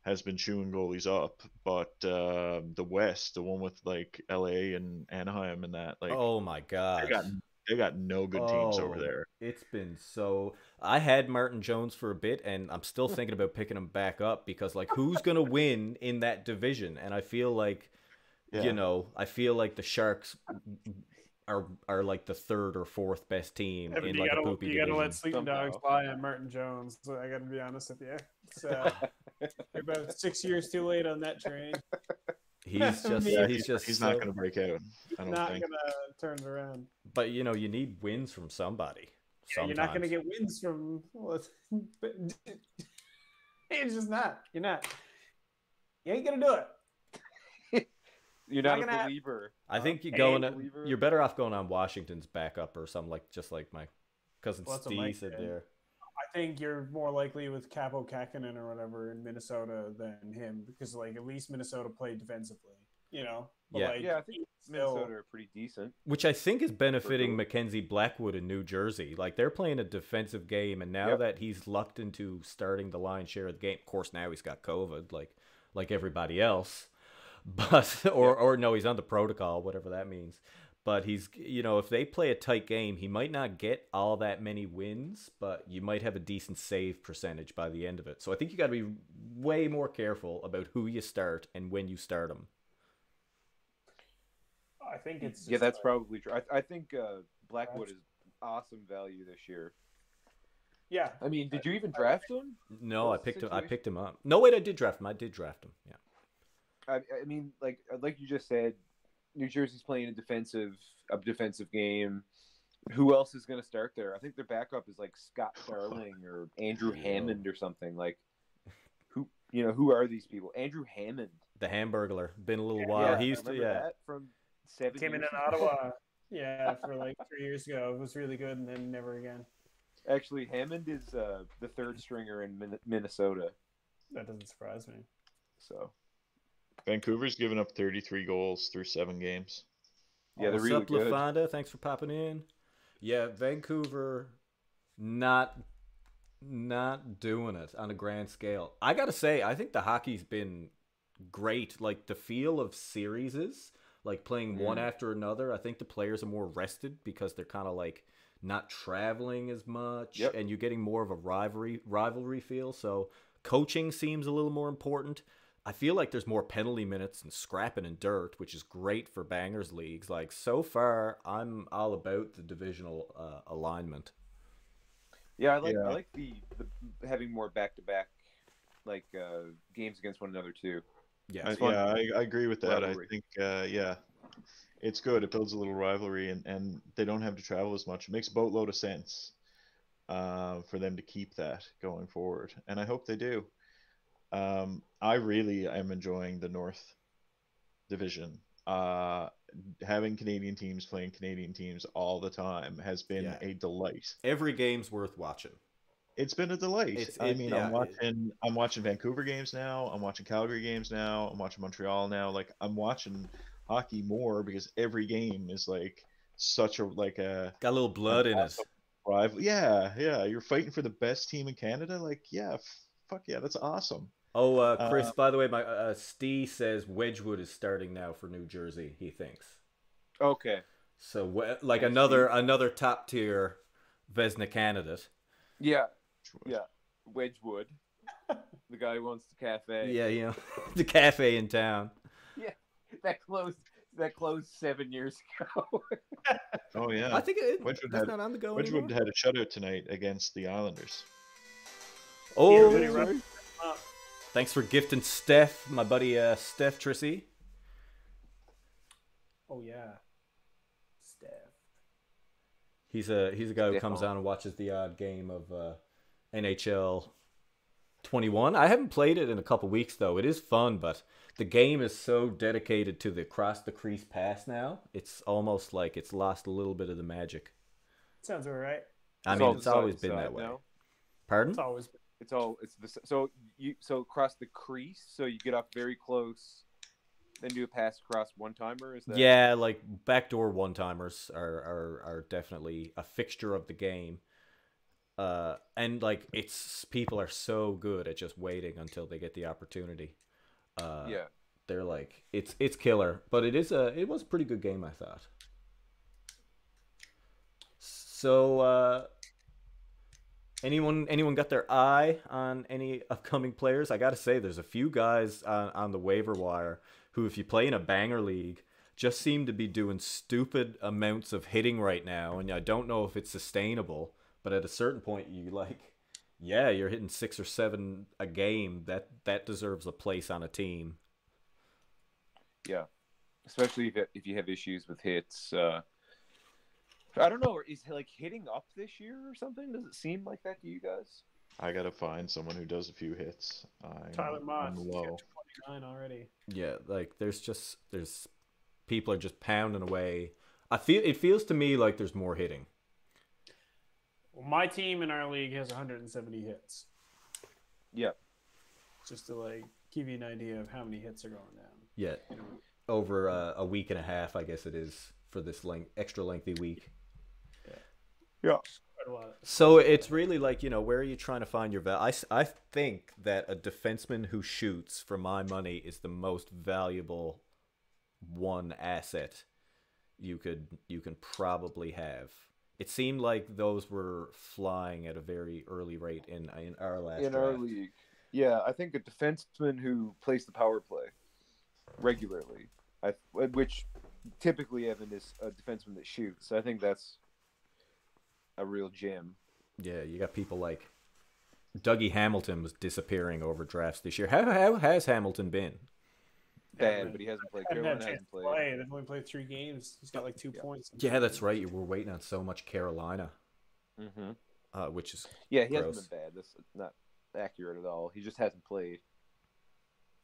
has been chewing goalies up, but uh, the West, the one with like LA and Anaheim and that, like oh my god. they got they got no good teams over Oh, there. It's been so. I had Martin Jones for a bit, and I'm still thinking about picking him back up because, like, who's gonna win in that division? And I feel like, Yeah. you know, I feel like the Sharks are are like the third or fourth best team Yeah, in like a gotta, poopy you gotta let sleeping somehow. dogs fly on Martin Jones. So I gotta be honest with you. It's, uh, you're about six years too late on that train. He's just Yeah, he's just he's so- not going to break out. I don't Not think. gonna turn around. But you know, you need wins from somebody. Yeah, you're not gonna get wins from. Well, it's, but it's just not. You're not. You ain't gonna do it. You're Not not, a gonna- believer. I think you're going. believer. You're better off going on Washington's backup or something like just like my cousin Well, Steve Mike said said. there. I think you're more likely with Kaapo Kahkonen or whatever in Minnesota than him because, like, at least Minnesota played defensively. You know. But, Yeah. Like, Yeah, I think still- Minnesota are pretty decent. Which I think is benefiting sure. Mackenzie Blackwood in New Jersey. Like they're playing a defensive game, and now Yep. that he's lucked into starting the lion's share of the game, of course now he's got COVID, like like everybody else. But or or no, he's on the protocol, whatever that means. But he's you know if they play a tight game, he might not get all that many wins, but you might have a decent save percentage by the end of it. So I think you got to be way more careful about who you start and when you start them. I think it's. Yeah, that's like- probably true. I, I think uh, Blackwood is awesome value this year. Yeah. I mean, did you even draft him? No, I picked him. I picked him up. No, wait, I did draft him. I did draft him. Yeah. I, I mean, like like you just said, New Jersey's playing a defensive a defensive game. Who else is going to start there? I think their backup is like Scott Darling or Andrew Hammond or something. Like, who you know who are these people? Andrew Hammond. The Hamburglar. Been a little Yeah, while. yeah, he I used to, yeah. that from seven. Came in years in ago. Ottawa. Yeah, for like three years ago. It was really good, and then never again. Actually, Hammond is uh, the third stringer in Min- Minnesota. That doesn't surprise me. So Vancouver's given up 33 goals through seven games. yeah, they're What's really up, good. LaFonda? Thanks for popping in. Yeah, Vancouver, not not doing it on a grand scale. I gotta say, I think the hockey's been great. Like the feel of series is like playing one Mm. after another. I think the players are more rested because they're kind of like not traveling as much, Yep. and you're getting more of a rivalry rivalry feel. So coaching seems a little more important. I feel like there's more penalty minutes and scrapping and dirt, which is great for bangers leagues. Like so far, I'm all about the divisional uh, alignment. Yeah, I like Yeah. I like the, the having more back to back like uh, games against one another too. Yeah, I, yeah, I, I agree with that. Rivalry. I think, uh, yeah, it's good. It builds a little rivalry, and, and they don't have to travel as much. It makes a boatload of sense uh, for them to keep that going forward, and I hope they do. Um, I really am enjoying the North Division. Uh, having Canadian teams playing Canadian teams all the time has been Yeah. a delight. every game's worth watching. It's been a delight. It's- I it- mean, yeah, I'm it- watching. I'm watching Vancouver games now. I'm watching Calgary games now. I'm watching Montreal now. Like I'm watching hockey more because every game is like such a like a Got a little blood in it. rival. Yeah, yeah. You're fighting for the best team in Canada. Like, yeah, f- fuck yeah, that's awesome. Oh, uh, Chris. Uh, by the way, my uh, Steve says Wedgewood is starting now for New Jersey. He thinks Okay. so. Like Thanks, another another top tier Vezina candidate. Yeah, yeah. Wedgwood, the guy who owns the cafe. Yeah, you know, the cafe in town. Yeah. That closed that closed seven years ago. Oh yeah. I think it, Wedgewood that's had- not on the go Wedgwood anymore. had a shutout tonight against the Islanders. Oh, Really rough. Uh, thanks for gifting Steph, my buddy uh, Steph Trissy. oh yeah, Steph. He's a he's a guy who comes on. on and watches the odd game of uh, NHL 21. I haven't played it in a couple weeks though. It is fun, but the game is so dedicated to the cross the crease pass now. It's almost like it's lost a little bit of the magic. Sounds all right. I It's mean, all it's side always been that way. now. Pardon? It's always It's all it's the so you so across the crease, so you get up very close, then do a pass across one timer. Is that Yeah, like backdoor one timers are, are are definitely a fixture of the game. Uh, and like it's people are so good at just waiting until they get the opportunity. Uh, yeah. they're like it's it's killer, but it is a it was a pretty good game I thought. So uh, anyone anyone got their eye on any upcoming players? I got to say, there's a few guys on, on the waiver wire who, if you play in a banger league, just seem to be doing stupid amounts of hitting right now, and I don't know if it's sustainable. But at a certain point, you like, yeah, you're hitting six or seven a game. That that deserves a place on a team. Yeah, especially if if you have issues with hits. Uh, I don't know. Is he like hitting up this year or something? Does it seem like that to you guys? I gotta find someone who does a few hits. I'm, Tyler Moss. I'm low. 29 already. Yeah, like there's just there's people are just pounding away. I feel it feels to me like there's more hitting. Well, my team in our league has 170 hits. Yeah. Just to like give you an idea of how many hits are going down. Yeah, You know, over uh, a week and a half, I guess it is for this length, extra lengthy week. Quite a lot. So it's really like you know where are you trying to find your value? I, I think that a defenseman who shoots for my money is the most valuable one asset you could you can probably have. It seemed like those were flying at a very early rate in in our last in draft. our league. Yeah, I think a defenseman who plays the power play regularly, I, which typically Evan is a defenseman that shoots. I think that's a real gem. Yeah, you got people like Dougie Hamilton was disappearing over drafts this year. How how has Hamilton been? Bad, but he hasn't played. I haven't had a Carolina hasn't played. play. They've only played three games. He's got like two Yeah. points. Yeah, that's right. You were waiting on so much Carolina, mm-hmm. uh, which is Yeah, he Gross. hasn't been bad. That's not accurate at all. He just hasn't played.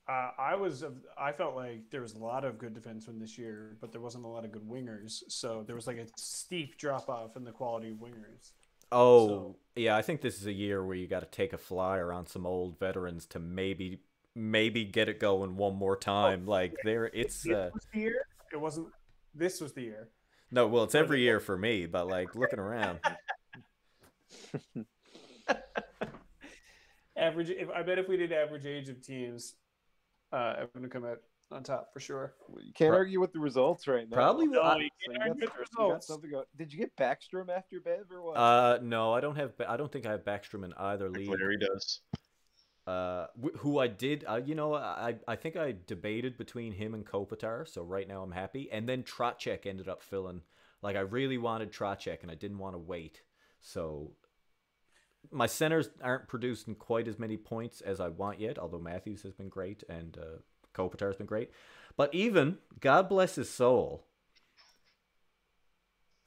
Uh, I was, I felt like there was a lot of good defensemen this year, but there wasn't a lot of good wingers. So there was like a steep drop off in the quality of wingers. Oh, So- yeah, I think this is a year where you got to take a flyer on some old veterans to maybe maybe get it going one more time. like there it's uh the year. It wasn't. This was the year. no, well, it's every year for me, but like looking around. Average. If I bet if we did average age of teams, uh, I'm gonna come out on top for sure. You can't Pro- argue with the results right now. Probably No, I- you can't you, argue got, with the you got results. something. Did you get Backstrom after Bev or what? Uh no, I don't have I don't think I have Backstrom in either league. Larry does. Uh who I did uh, you know I I think I debated between him and Kopitar, so right now I'm happy. And then Trocheck ended up filling like I really wanted Trocheck and I didn't want to wait. So my centers aren't producing quite as many points as I want yet, although Matthews has been great and uh, Kopitar has been great. But even, God bless his soul,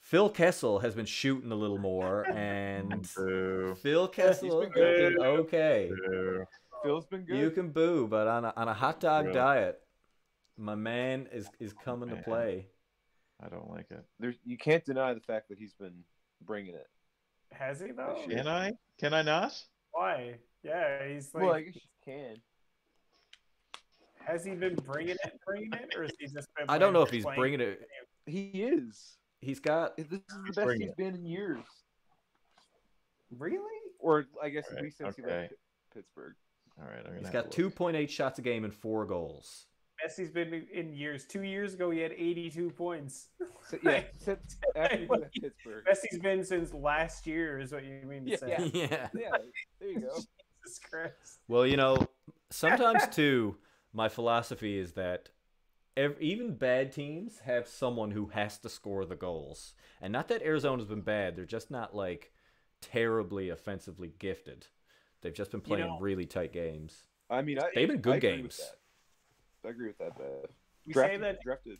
Phil Kessel has been shooting a little more, and Boo. Phil Kessel has good. been okay. Boo. Phil's been good. You can boo, but on a, on a hot dog Really? diet, my man is is coming to Man. play. I don't like it. There's, you can't deny the fact that he's been bringing it. Has he though? Can I? Can I not? Why? Yeah, he's like. well, I guess you can. Has he been bringing it, bringing it, or is he just? Been I don't know if he's bringing it. He is. He's got This is the best bringing he's it. been in years. Really? Or I guess at Right, least since he okay. left Pittsburgh. All right. I'm gonna he's have got to two look. point eight shots a game and four goals. Messi's been in- in years. Two years ago, he had 82 points. So, yeah, since after he left Pittsburgh. Messi's been since last year, is what you mean to Yeah, say? yeah. yeah. Yeah, there you go. Jesus Christ. Well, you know, sometimes too, my philosophy is that ev- even bad teams have someone who has to score the goals. And not that Arizona's been bad, they're just not like terribly offensively gifted. They've just been You playing know- really tight games. I mean, I, They've been good I agree with games. I agree with that. Bev. We drafted, say that drafted.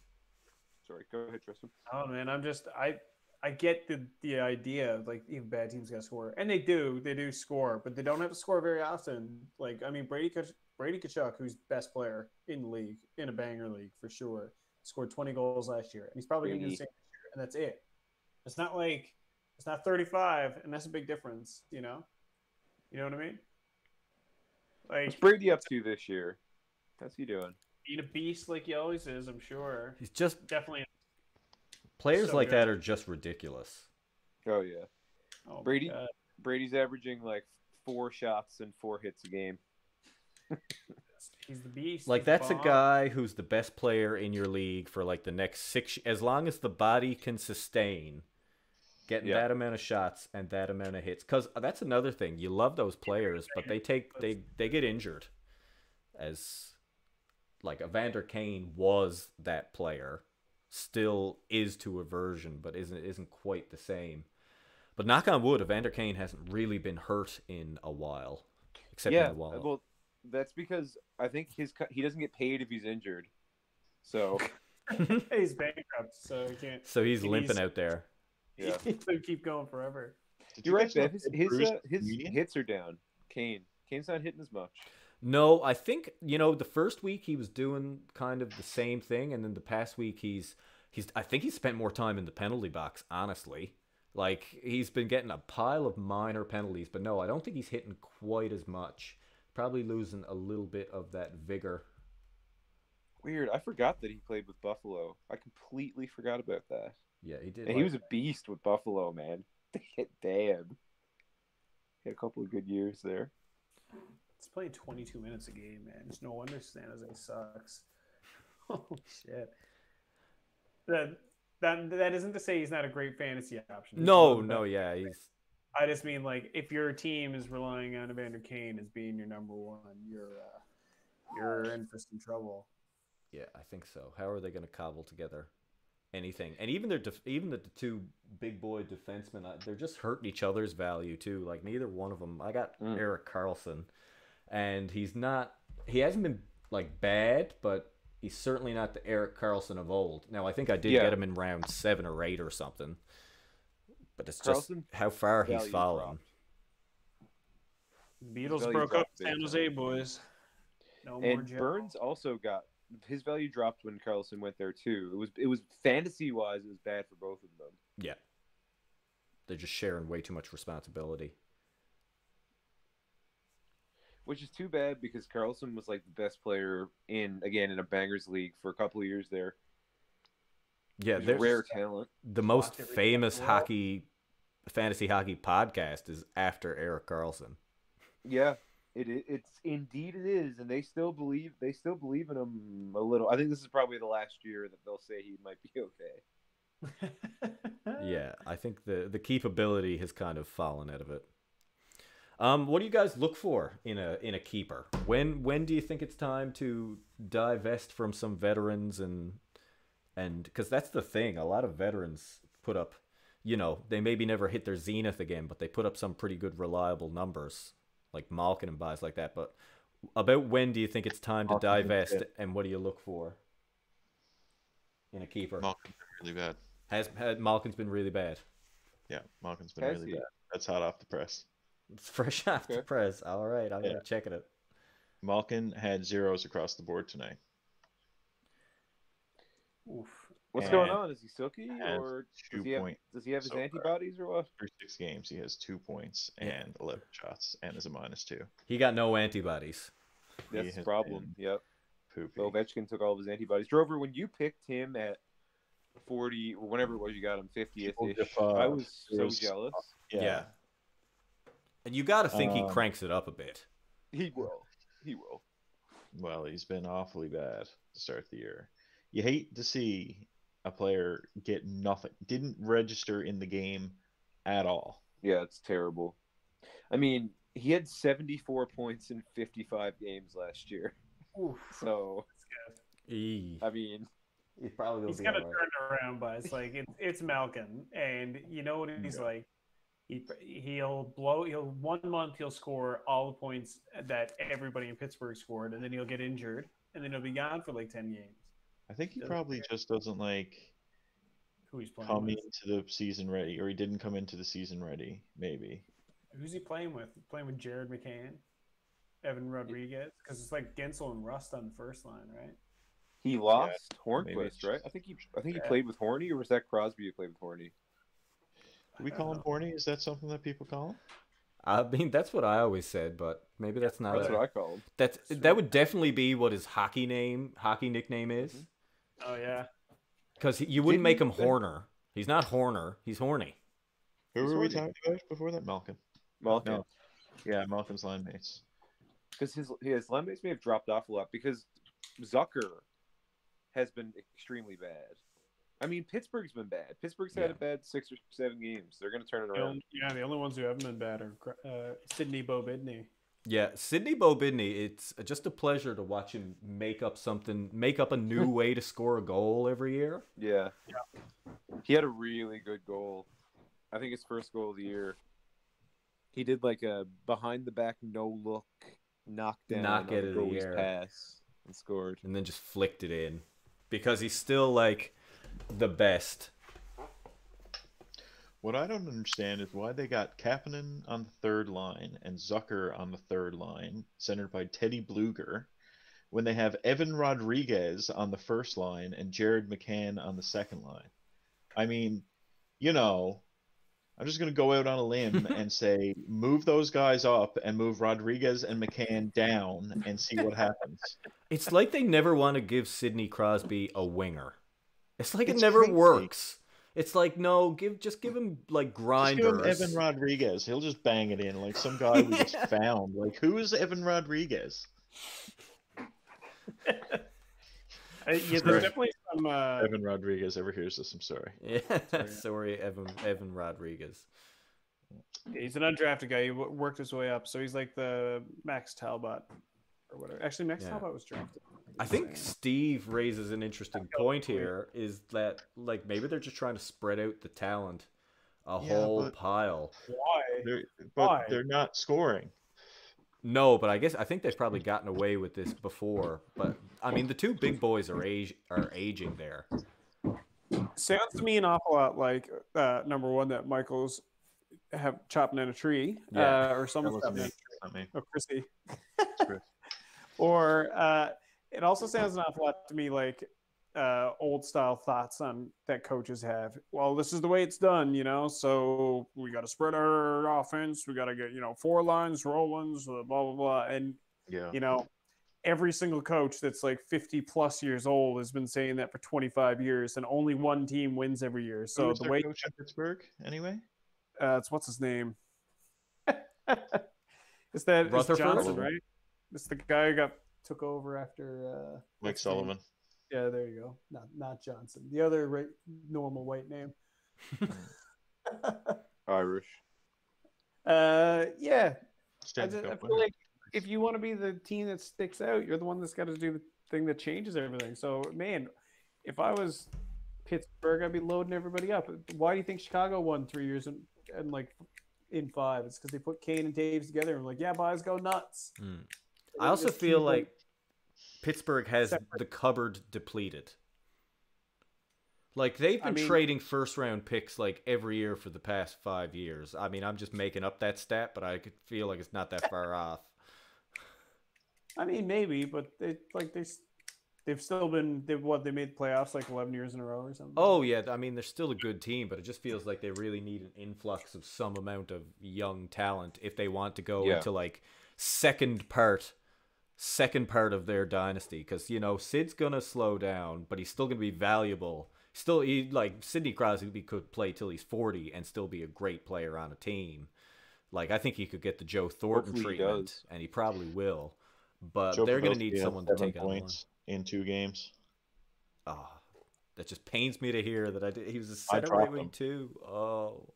Sorry, go ahead, Tristan. Oh man, I'm just I I get the the idea of like even bad teams gotta score, and they do they do score, but they don't have to score very often. Like I mean Brady Brady Kachuk, who's best player in the league in a banger league for sure, scored 20 goals last year, and he's probably going to do the same this year, and that's it. It's not like it's not 35, and that's a big difference, you know. You know what I mean? Like, What's Like Brady up to this year? How's he doing? Being a beast like he always is, I'm sure. He's just Definitely. players So like good. that are just ridiculous. Oh yeah, Oh Brady? Brady's averaging like four shots and four hits a game. He's the beast. Like He's that's a guy who's the best player in your league for like the next six as long as the body can sustain getting Yeah. that amount of shots and that amount of hits cuz uh, that's another thing. You love those players, but they take they they get injured. As like Evander Kane was that player, still is to a version, but isn't isn't quite the same. But knock on wood, Evander Kane hasn't really been hurt in a while, except yeah, in the wall. well, that's because I think his co- he doesn't get paid if he's injured. So He's bankrupt, so he can't. so he's limping needs- out there. yeah, He'll keep going forever. Did you're you right, guys Bev. His his, uh, his hits are down. Kane, Kane's not hitting as much. No, I think you know the first week he was doing kind of the same thing, and then the past week he's he's I think he spent more time in the penalty box. Honestly, like he's been getting a pile of minor penalties, but no, I don't think he's hitting quite as much. Probably losing a little bit of that vigor. Weird. I forgot that he played with Buffalo. I completely forgot about that. Yeah, he did. And he was a beast with Buffalo, man. Damn. He had a couple of good years there. He's playing 22 minutes a game, man. It's no wonder San Jose sucks. Holy shit. That that that isn't to say he's not a great fantasy option. He's no, one of the no, yeah, he's I just mean like if your team is relying on Evander Kane as being your number one, you're uh, you're in for some trouble. Yeah, I think so. How are they going to cobble together anything? And even their def- even the two big boy defensemen, uh, they're just hurting each other's value too. Like neither one of them. I got Mm. Erik Karlsson, and he's not. He hasn't been like bad, but he's certainly not the Erik Karlsson of old. Now I think I did Yeah. get him in round seven or eight or something. But it's Karlsson, just how far he's fallen. Beatles Value broke up dropped San big Jose boys. No And Joe. Burns also got his value dropped when Karlsson went there too. It was it was fantasy wise, it was bad for both of them. Yeah, they're just sharing way too much responsibility. Which is too bad because Karlsson was like the best player in again in a bangers league for a couple of years there. Yeah, He's there's rare talent. the most famous game in the world. hockey fantasy hockey podcast is after Erik Karlsson. Yeah, it i- it's indeed it is, and they still believe they still believe in him a little. I think this is probably the last year that they'll say he might be okay. Yeah, I think the the keepability has kind of fallen out of it. Um, what do you guys look for in a in a keeper? When when do you think it's time to divest from some veterans and and because that's the thing, a lot of veterans put up, you know, they maybe never hit their zenith again, but they put up some pretty good reliable numbers, like Malkin and buys like that. But about when do you think it's time to Malkin's divest, and what do you look for in a keeper? Malkin's been really bad. Has, has Malkin's been really bad? Yeah, Malkin's been Has really he? bad. That's hot off the press. It's fresh off the press. All right, I'm Yeah. gonna check it. Malkin had zeros across the board tonight. Oof. What's And going on? Is he silky or Two does he have points does he have his so far. antibodies or what? through six games. He has two points Yeah. and eleven shots, and is a minus two. He got no antibodies. That's the problem. Yep. Poopy. Ovechkin took all of his antibodies. Drover, when you picked him at forty or whenever it was you got him fiftieth ish. I was so was- jealous. yeah. And you got to think he Um, cranks it up a bit. He will. He will. Well, he's been awfully bad to start the year. You hate to see a player get nothing. Didn't register in the game at all. Yeah, it's terrible. I mean, he had 74 points in 55 games last year. Oof. So. I mean, He's probably He's gonna turn it around, but it's like it's it's Malkin, and you know what he's Yeah. like. He he'll blow. He'll one month he'll score all the points that everybody in Pittsburgh scored, and then he'll get injured, and then he'll be gone for like ten games. I think he Doesn't probably care. just doesn't like Who he's playing come with? into the season ready, or he didn't come into the season ready. Maybe. Who's he playing with? Playing with Jared McCann, Evan Rodriguez, because it's like Guentzel and Rust on the first line, right? he lost maybe Hornqvist, right? I think he, I think he Yeah. played with Horny, or was that Crosby who played with Horny? Do we call him know. horny? Is that something that people call him? I mean, that's what I always said, but maybe that's not. That's a- what I call him. That's Sure. that would definitely be what his hockey name, hockey nickname is, Mhm. Oh yeah, because you wouldn't make him Didn't- Horner. He's not Horner. He's horny. Who He's were we talking about before that? Malcolm. Malkin. No. Yeah, Malcolm's line mates. because his his line mates may have dropped off a lot because Zucker has been extremely bad. I mean, Pittsburgh's been bad. Pittsburgh's had Yeah. a bad six or seven games. They're going to turn it around. only, yeah. The only ones who haven't been bad are uh, Sydney Bobidney. Yeah, Sidney Bobidney. It's just a pleasure to watch him make up something, make up a new way to score a goal every year. Yeah. He had a really good goal. I think his first goal of the year. He did like a behind the back no look knockdown Knock it a in the goalie's air. pass and scored. and then just flicked it in because he's still like the best. What I don't understand is why they got Kapanen on the third line and Zucker on the third line, centered by Teddy Bluger, when they have Evan Rodriguez on the first line and Jared McCann on the second line. I mean, you know, I'm just going to go out on a limb and say move those guys up and move Rodriguez and McCann down and see what happens. It's like they never want to give Sidney Crosby a winger. It's like it never crazy. works. It's like no, give just give him like Just give him Evan Rodriguez. He'll just bang it in like some guy we just found. Like, who is Evan Rodriguez? Uh, yeah, Sorry. there's definitely some. Uh, Evan Rodriguez ever hears this, I'm sorry. Yeah, sorry, Evan Evan Rodriguez. he's an undrafted guy. He w- worked his way up, so he's like the Max Talbot or whatever. Actually, Max Yeah. Talbot was drafted. I think Steve raises an interesting point here is that like maybe they're just trying to spread out the talent a Yeah, whole but- pile. Why? They're, but Why? they're not scoring. No, but I guess I think they've probably gotten away with this before. But I mean, the two big boys are age are aging there. Sounds to me an awful lot like uh, number one that Michael's have chopping in a tree, Yeah. uh, or That someone's wasn't chopping in me. a tree. Not me. Oh, Chrissy. Or uh, it also sounds an awful lot to me like uh, old style thoughts on that coaches have. Well, this is the way it's done, you know. So we got to spread our offense. We got to get you know four lines, roll-ins, blah blah blah, and Yeah. you know every single coach that's like 50 plus years old has been saying that for 25 years and only one team wins every year so was the way coach in Pittsburgh, anyway? uh, it's what's his name it's that it's johnson right it's the guy who got took over after uh Mike what's his name? Sullivan. yeah there you go not not johnson the other right, normal white name Irish. uh yeah I, just, I feel like if you want to be the team that sticks out, you're the one that's got to do the thing that changes everything. So, man, if I was Pittsburgh, I'd be loading everybody up. Why do you think Chicago won three years and, and like in five? It's because they put Kane and Toews together and like, yeah, boys, go nuts. Hmm. I also feel like Pittsburgh has separate. the cupboard depleted. Like they've I been mean- trading first round picks like every year for the past five years. I mean, I'm just making up that stat, but I could feel like it's not that far off. I mean, maybe, but they like they they've still been they what they made playoffs like 11 years in a row or something. Oh yeah, I mean they're still a good team, but it just feels like they really need an influx of some amount of young talent if they want to go Yeah. into like second part second part of their dynasty because you know Sid's gonna slow down, but he's still gonna be valuable. Still, he like Sidney Crosby could play till he's forty and still be a great player on a team. Like I think he could get the Joe Thornton Hopefully treatment, does. and he probably will. But Joe they're gonna need someone to seven take on points in two games. Oh, that just pains me to hear that I did. He was a I center right wing too. Oh,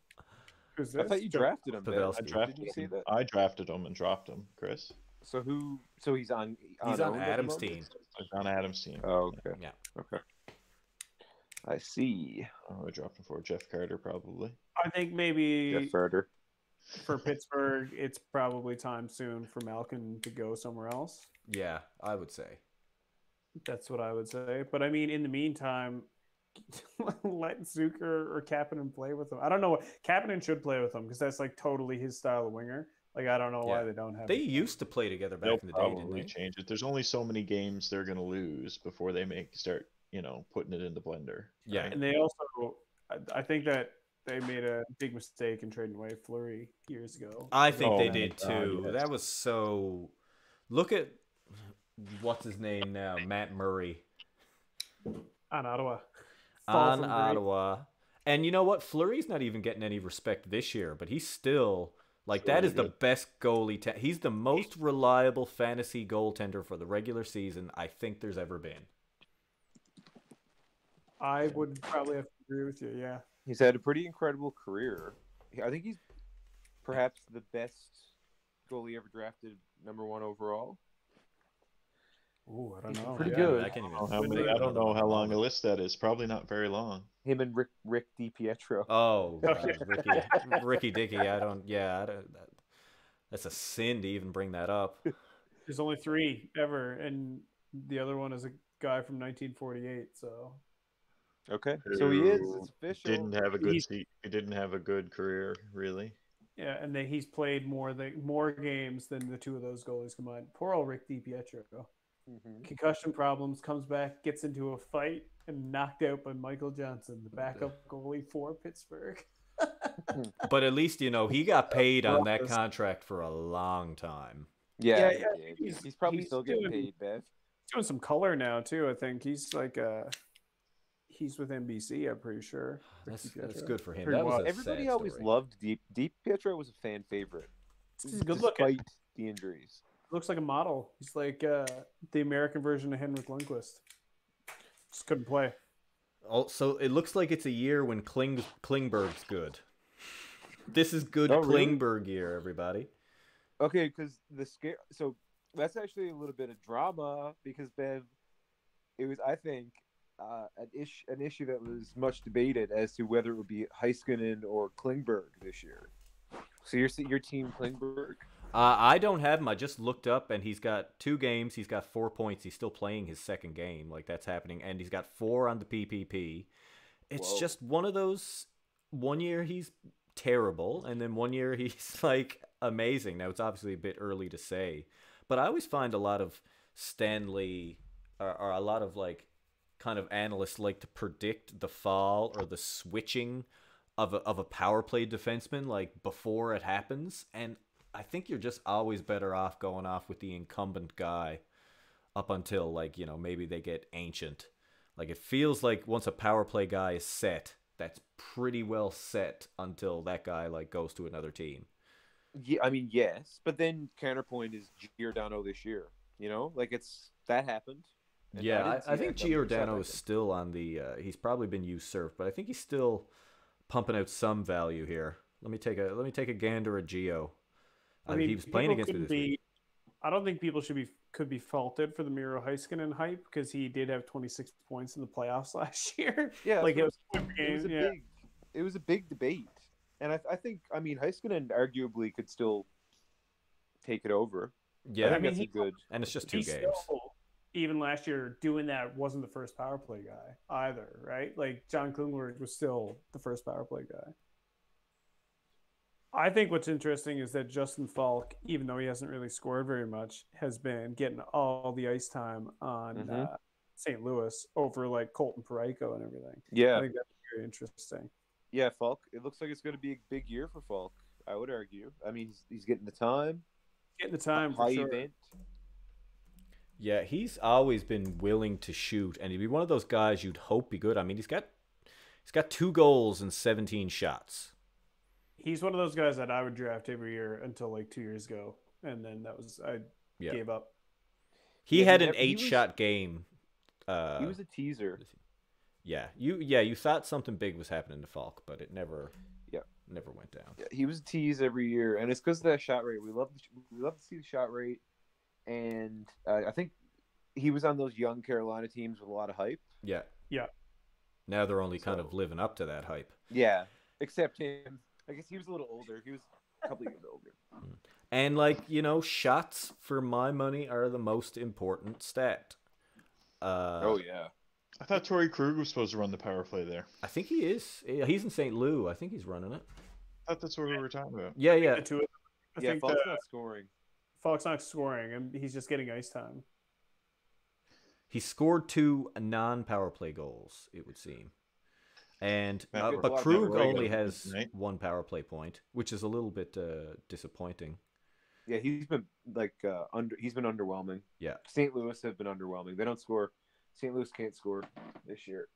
I thought you drafted him. Ben. Pavelski. I drafted Did you see him. that? I drafted him and dropped him, Chris. So who? So he's on. He's on owned Adam's team. It's on Adam's team. Oh, okay. Yeah. Okay. I see. Oh, I dropped him for Jeff Carter probably. I think maybe Jeff Carter. for Pittsburgh, it's probably time soon for Malkin to go somewhere else. Yeah, I would say. That's what I would say. But I mean, in the meantime, let Zucker or Kapanen play with him. I don't know. What Kapanen should play with him because that's like totally his style of winger. Like I don't know why Yeah. they don't have. They it. used to play together back They'll in the day, didn't probably change it. There's only so many games they're gonna lose before they make start, you know, putting it in the blender. Yeah. right? And they also, I- I think that they made a big mistake in trading away Fleury years ago. I think Oh they my did God, too. yes. That was so. Look at what's his name now, Matt Murray on Ottawa. Fall on. Ottawa, and you know what? Fleury's not even getting any respect this year, but he's still like that Really is the best goalie. Te- he's the most reliable fantasy goaltender for the regular season I think there's ever been. I would probably have to agree with you. Yeah. He's had a pretty incredible career. I think he's perhaps the best goalie ever drafted, number one overall. Ooh, I don't know. pretty Yeah, good. I can't even. How many- I don't know how long a list that is. Probably not very long. Him and Rick Rick DiPietro. Oh, Oh, Ricky, Ricky Dickey. I don't. Yeah, I don't, that, that's a sin to even bring that up. There's only three ever, and the other one is a guy from 1948. So Okay, so he is. It's official. Didn't have a good He's- seat. He didn't have a good career, really. yeah, and then he's played more than more games than the two of those goalies combined. Poor old Rick DiPietro. Mhm. Concussion problems, comes back, gets into a fight, and knocked out by Michael Johnson, the backup goalie for Pittsburgh. But at least you know he got paid on that contract for a long time. Yeah, Yeah, yeah, he's- He's, probably he's still getting doing- paid, Bev. He's doing some color now too. I think he's like uh he's with NBC. I'm pretty sure. That's, that's good for him. Pretty That was Everybody always story. loved Deep Deep Pietro was a fan favorite. He's good looking. despite the injuries. Looks like a model. He's like uh, the American version of Henrik Lundqvist. Just couldn't play. Also, it looks like it's a year when Kling Klingberg's good. This is good Oh, really? Klingberg year, everybody. Okay, because the scare. So that's actually a little bit of drama because Bev, it was I think uh, an issue an issue that was much debated as to whether it would be Heiskanen or Klingberg this year. So you're your team Klingberg. Uh, I don't have him. I just looked up, and he's got two games. He's got four points. He's still playing his second game. Like that's happening, and he's got four on the PPP. It's Whoa. just one of those. One year he's terrible, and then one year he's like amazing. Now it's obviously a bit early to say, but I always find a lot of Stanley or, or a lot of like kind of analysts like to predict the fall or the switching of a, of a power play defenseman like before it happens and I think you're just always better off going off with the incumbent guy up until like you know maybe they get ancient like it feels like once a power play guy is set that's pretty well set until that guy like goes to another team Yeah, I mean yes, but then counterpoint is Giordano this year. You know, like it's that happened. Yeah I, I think Giordano is still on the uh, he's probably been usurped but I think he's still pumping out some value here let me take a let me take a gander at Geo I mean, he was playing people against me couldn't this week. be. I don't think people should be could be faulted for the Miro Heiskanen hype because he did have 26 points in the playoffs last year. Yeah, like it that's was what a it was a. Yeah. big, it was a big debate, and I, I think I mean Heiskanen arguably could still take it over. yeah I think mean, that's he- a good. and it's just two He's games still, even last year, doing that wasn't the first power play guy either, right? Like John Klingberg was still the first power play guy. I think what's interesting is that Justin Faulk, even though he hasn't really scored very much, has been getting all the ice time on Mhm. uh, St. Louis over like Colton Parayko and everything. Yeah, I think that's very interesting. yeah, Faulk. It looks like it's going to be a big year for Faulk. I would argue. I mean, he's, he's getting the time, Getting the time for high sure. event. Yeah, he's always been willing to shoot, and he'd be one of those guys you'd hope be good. I mean, he's got he's got two goals and seventeen shots. He's one of those guys that I would draft every year until like two years ago, and then that was I Yeah. gave up. He Yeah, had he an never- eight was- shot game. Uh, he was a teaser. yeah, you yeah you thought something big was happening to Faulk, but it never Yeah. never went down. Yeah, he was a tease every year, and it's because of that shot rate. We love we love to see the shot rate. and uh, I think he was on those young Carolina teams with a lot of hype. Yeah. Yeah. Now they're only kind of living up to that hype. Yeah, except him. I guess he was a little older. He was a couple years older. And like, you know, shots for my money are the most important stat. Uh oh yeah. I thought Torey Krug was supposed to run the power play there. I think he is. He's in St. Louis. I think he's running it. I thought that's what we were talking about. Yeah, yeah. The two. I yeah, think Faulk's the, not scoring. Faulk's not scoring, and he's just getting ice time. He scored two non-power play goals, it would seem. And uh, but a Krug only has goals, right? one power play point, which is a little bit uh, disappointing. Yeah, he's been like uh, under. He's been underwhelming. Yeah. St. Louis have been underwhelming. They don't score. St. Louis can't score this year.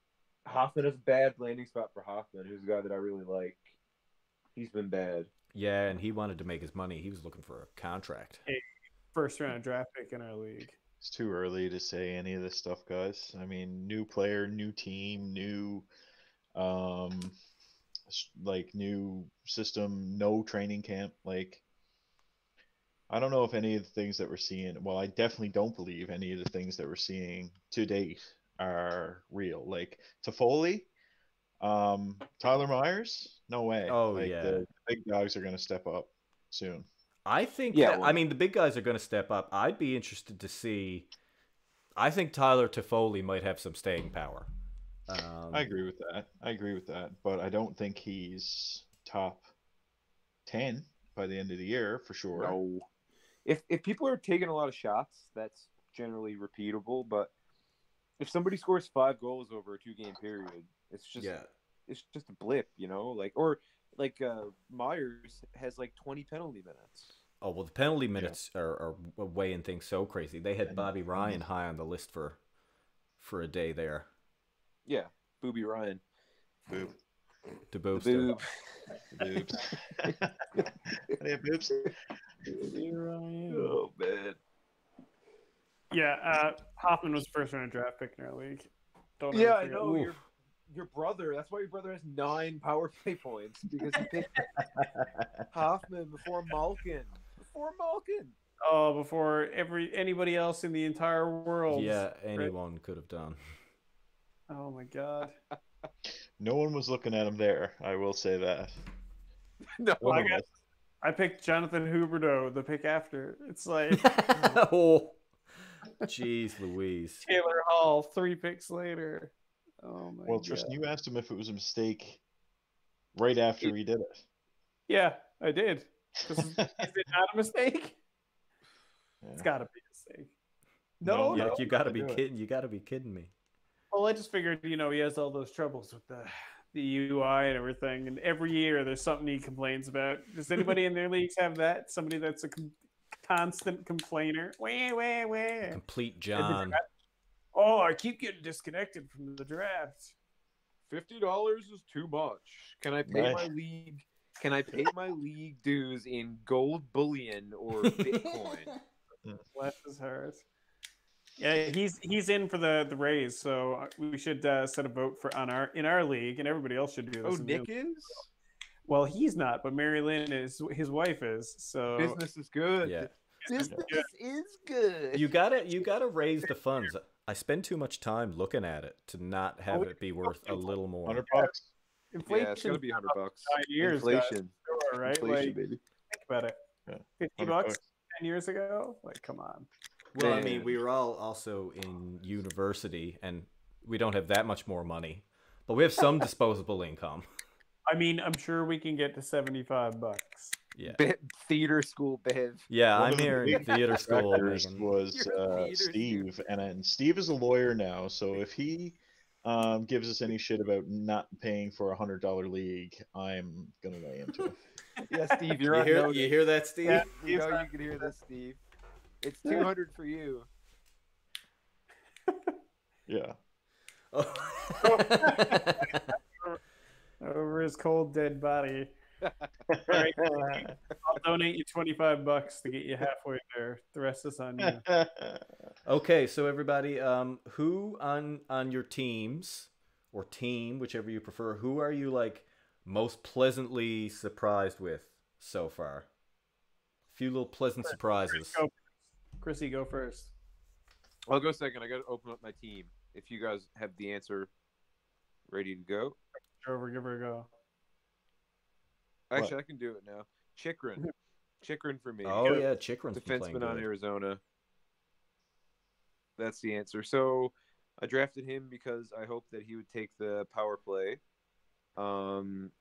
Hoffman is a bad landing spot for Hoffman, who's a guy that I really like. He's been bad. Yeah, and he wanted to make his money. He was looking for a contract. First round draft pick in our league. It's too early to say any of this stuff, guys. I mean, new player, new team, new, um, like new system, no training camp. Like, I don't know if any of the things that we're seeing. Well, I definitely don't believe any of the things that we're seeing to date are real. Like Toffoli, um, Tyler Myers, no way. Oh, like, yeah. the big dogs are gonna step up soon. I think. Yeah, that- well- I mean, the big guys are going to step up. I'd be interested to see. I think Tyler Toffoli might have some staying power. Um, I agree with that. I agree with that, but I don't think he's top ten by the end of the year for sure. No. If if people are taking a lot of shots, that's generally repeatable. But if somebody scores five goals over a two game period, it's just yeah. it's just a blip, you know. Like or like uh, Myers has like twenty penalty minutes. Oh well, the penalty minutes are, are weighing things so crazy. They had Bobby Ryan high on the list for for a day there. Yeah, Booby Ryan, Boob. To the boost boob. Boobs. they have boobs. Oh man. Yeah, uh, Hoffman was first round draft pick in our league. Don't Yeah, I know Oof. your your brother. That's why your brother has nine power play points because he picked Hoffman before Malkin. Before Malkin. Oh, before every anybody else in the entire world. Yeah, anyone could have done. Oh my god. No one was looking at him there. I will say that. No, Well, I One got- I picked Jonathan Huberdeau, the pick after. It's like hmm. oh, jeez, Louise. Taylor Hall, three picks later. Oh my god. Well, god. Tristan, you asked him if it was a mistake right after he did it. Yeah, I did. Is, is it not a mistake? It's got to be a mistake. No, No, no. you got to be do it. kidding. You got to be kidding me. Well, I just figured, you know, he has all those troubles with the the UI and everything, and every year there's something he complains about. Does anybody in their leagues have that? Somebody that's a com- constant complainer. Wah, wah, wah. Complete And John. Oh, I keep getting disconnected from the draft. fifty dollars is too much. Can I pay Right. my league? Can I pay my league dues in gold bullion or Bitcoin? Bless his heart. Yeah, he's he's in for the the raise, so uh, we should uh, set a vote for on our in our league, and everybody else should do this. oh, Nick their- is. Well, he's not, but Mary Lynn is his wife is. So Business is good. Yeah. Business Yeah. is good. You gotta you gotta raise the funds. I spend too much time looking at it to not have Oh, it be worth a little more. Hundred bucks. inflation. yeah, it's gonna be hundred bucks. nine years, guys. Inflation. Sure, right? Inflation, Like, baby. think about it. Yeah, Fifty bucks bucks. ten years ago. Like, come on. Well, I mean, we were all also in university, and we don't have that much more money, but we have some disposable income. I mean, I'm sure we can get to seventy-five bucks. Yeah, Be- theater school bev. yeah. One I'm of the here in theater school. Directors making- was You're uh, theater Steve, student. and, and Steve is a lawyer now. So if he um, gives us any shit about not paying for a hundred dollar league, I'm gonna weigh into it. Yeah, Steve, you're You on hear, you hear that, Steve? Yeah. You know you can hear this, Steve. It's two hundred for you. Yeah. Oh. Over his cold dead body. Alright, I'll donate you twenty-five bucks to get you halfway there. The rest is on you. okay, so everybody, um, who on on your teams or team, whichever you prefer, who are you like most pleasantly surprised with so far? A few little pleasant surprises. Go. Chrissy, go first. I'll go second. I got to open up my team. If you guys have the answer ready to go, Over, give her a go. actually, I can do it now. Chychrun, Chychrun for me. Oh yeah, Chychrun's defenseman on good. Arizona. That's the answer. So I drafted him because I hoped that he would take the power play, um,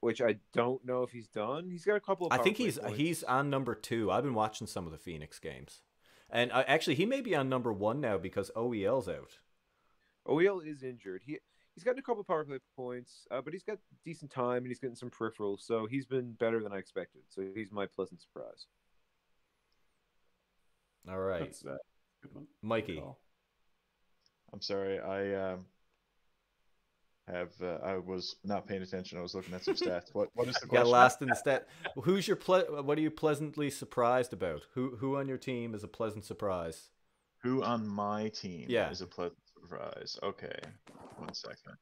which I don't know if he's done. He's got a couple of. I think play he's points. he's on number two. I've been watching some of the Phoenix games, and uh, actually he may be on number one now because OEL's out. OEL is injured. He he's gotten a couple of power play points, uh, but he's got decent time and he's getting some peripherals. So he's been better than I expected. So he's my pleasant surprise. All right, That's uh, good one. Mikey. I'm sorry. I um, have. Uh, I was not paying attention. I was looking at some stats. What What is the question? Got lost in the stat. Who's your ple- What are you pleasantly surprised about? Who Who on your team is a pleasant surprise? Who on my team Yeah. is a pleasant surprise? Okay, one second.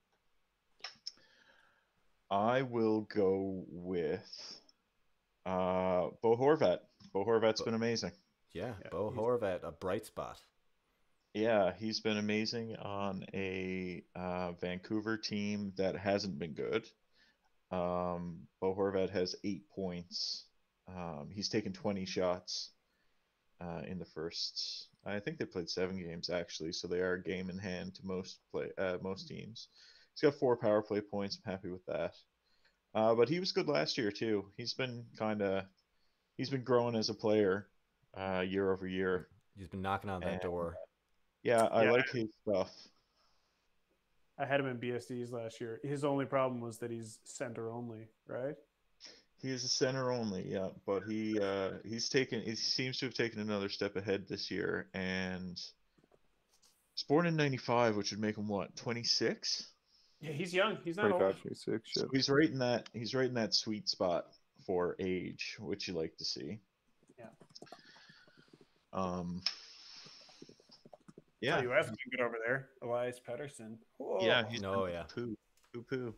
I will go with uh, Bo Horvat. Bo Horvat's been amazing. Yeah, Yeah, Bo Horvat, a bright spot. Yeah, he's been amazing on a uh, Vancouver team that hasn't been good. Um, Bo Horvat has eight points. Um, he's taken 20 shots uh, in the first. I think they played seven games actually, so they are a game in hand to most play uh, most teams. He's got four power play points. I'm happy with that. Uh, but he was good last year too. He's been kind of he's been growing as a player uh, year over year. He's been knocking on that And- door. Yeah, I Yeah. like his stuff. I had him in BSDs last year. His only problem was that he's center only, right? He is a center only, yeah, but he uh, he's taken he seems to have taken another step ahead this year, and he's born in '95, which would make him what 26. Yeah, he's young. He's not old. 25, 26, So he's right in that he's right in that sweet spot for age, which you like to see. Yeah. Um. Yeah. Yeah, you have been good over there. Elias Pettersson. yeah, he's Oh, yeah. poo, poo, poo.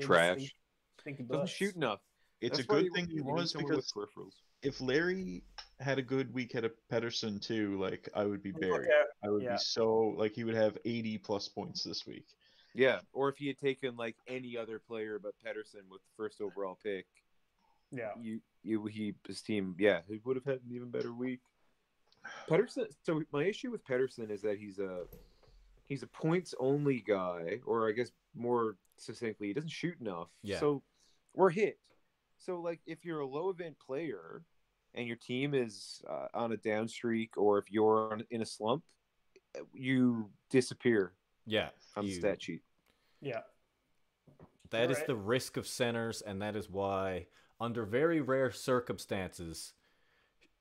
Trash. Thinking Doesn't shoot enough. It's That's a good you- thing he was someone with because if Larry had a good week at a Pettersson too, like I would be buried. Yeah, I would yeah. be so like he would have 80 plus points this week. Yeah, or if he had taken like any other player but Pettersson with the first overall pick, yeah. you you he his team, yeah, he would have had an even better week. Pettersson. So my issue with Pettersson is that he's a he's a points only guy, or I guess more succinctly, he doesn't shoot enough. Yeah. So or hit. So like if you're a low event player and your team is uh, on a down streak, or if you're on, in a slump, you disappear Yeah, on the you- stat sheet. Yeah. That is Alright. the risk of centers, and that is why, under very rare circumstances,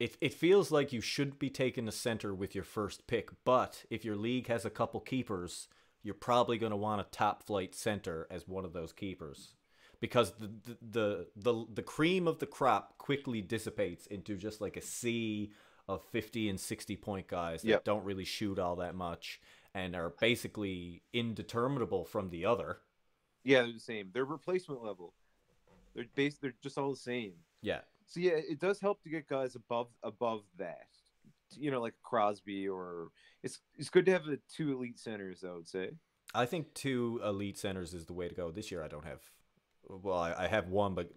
it, it feels like you should be taking a center with your first pick. But if your league has a couple keepers, you're probably going to want a top flight center as one of those keepers. Because the, the, the, the, the cream of the crop quickly dissipates into just like a sea of 50 and 60 point guys that Yep. don't really shoot all that much and are basically indeterminable from the other. Yeah, they're the same. They're replacement level. They're base. They're just all the same. Yeah. So yeah, it does help to get guys above above that. You know, like Crosby or it's it's good to have the two elite centers. I would say. I think two elite centers is the way to go. This year I don't have. Well, I, I have one, but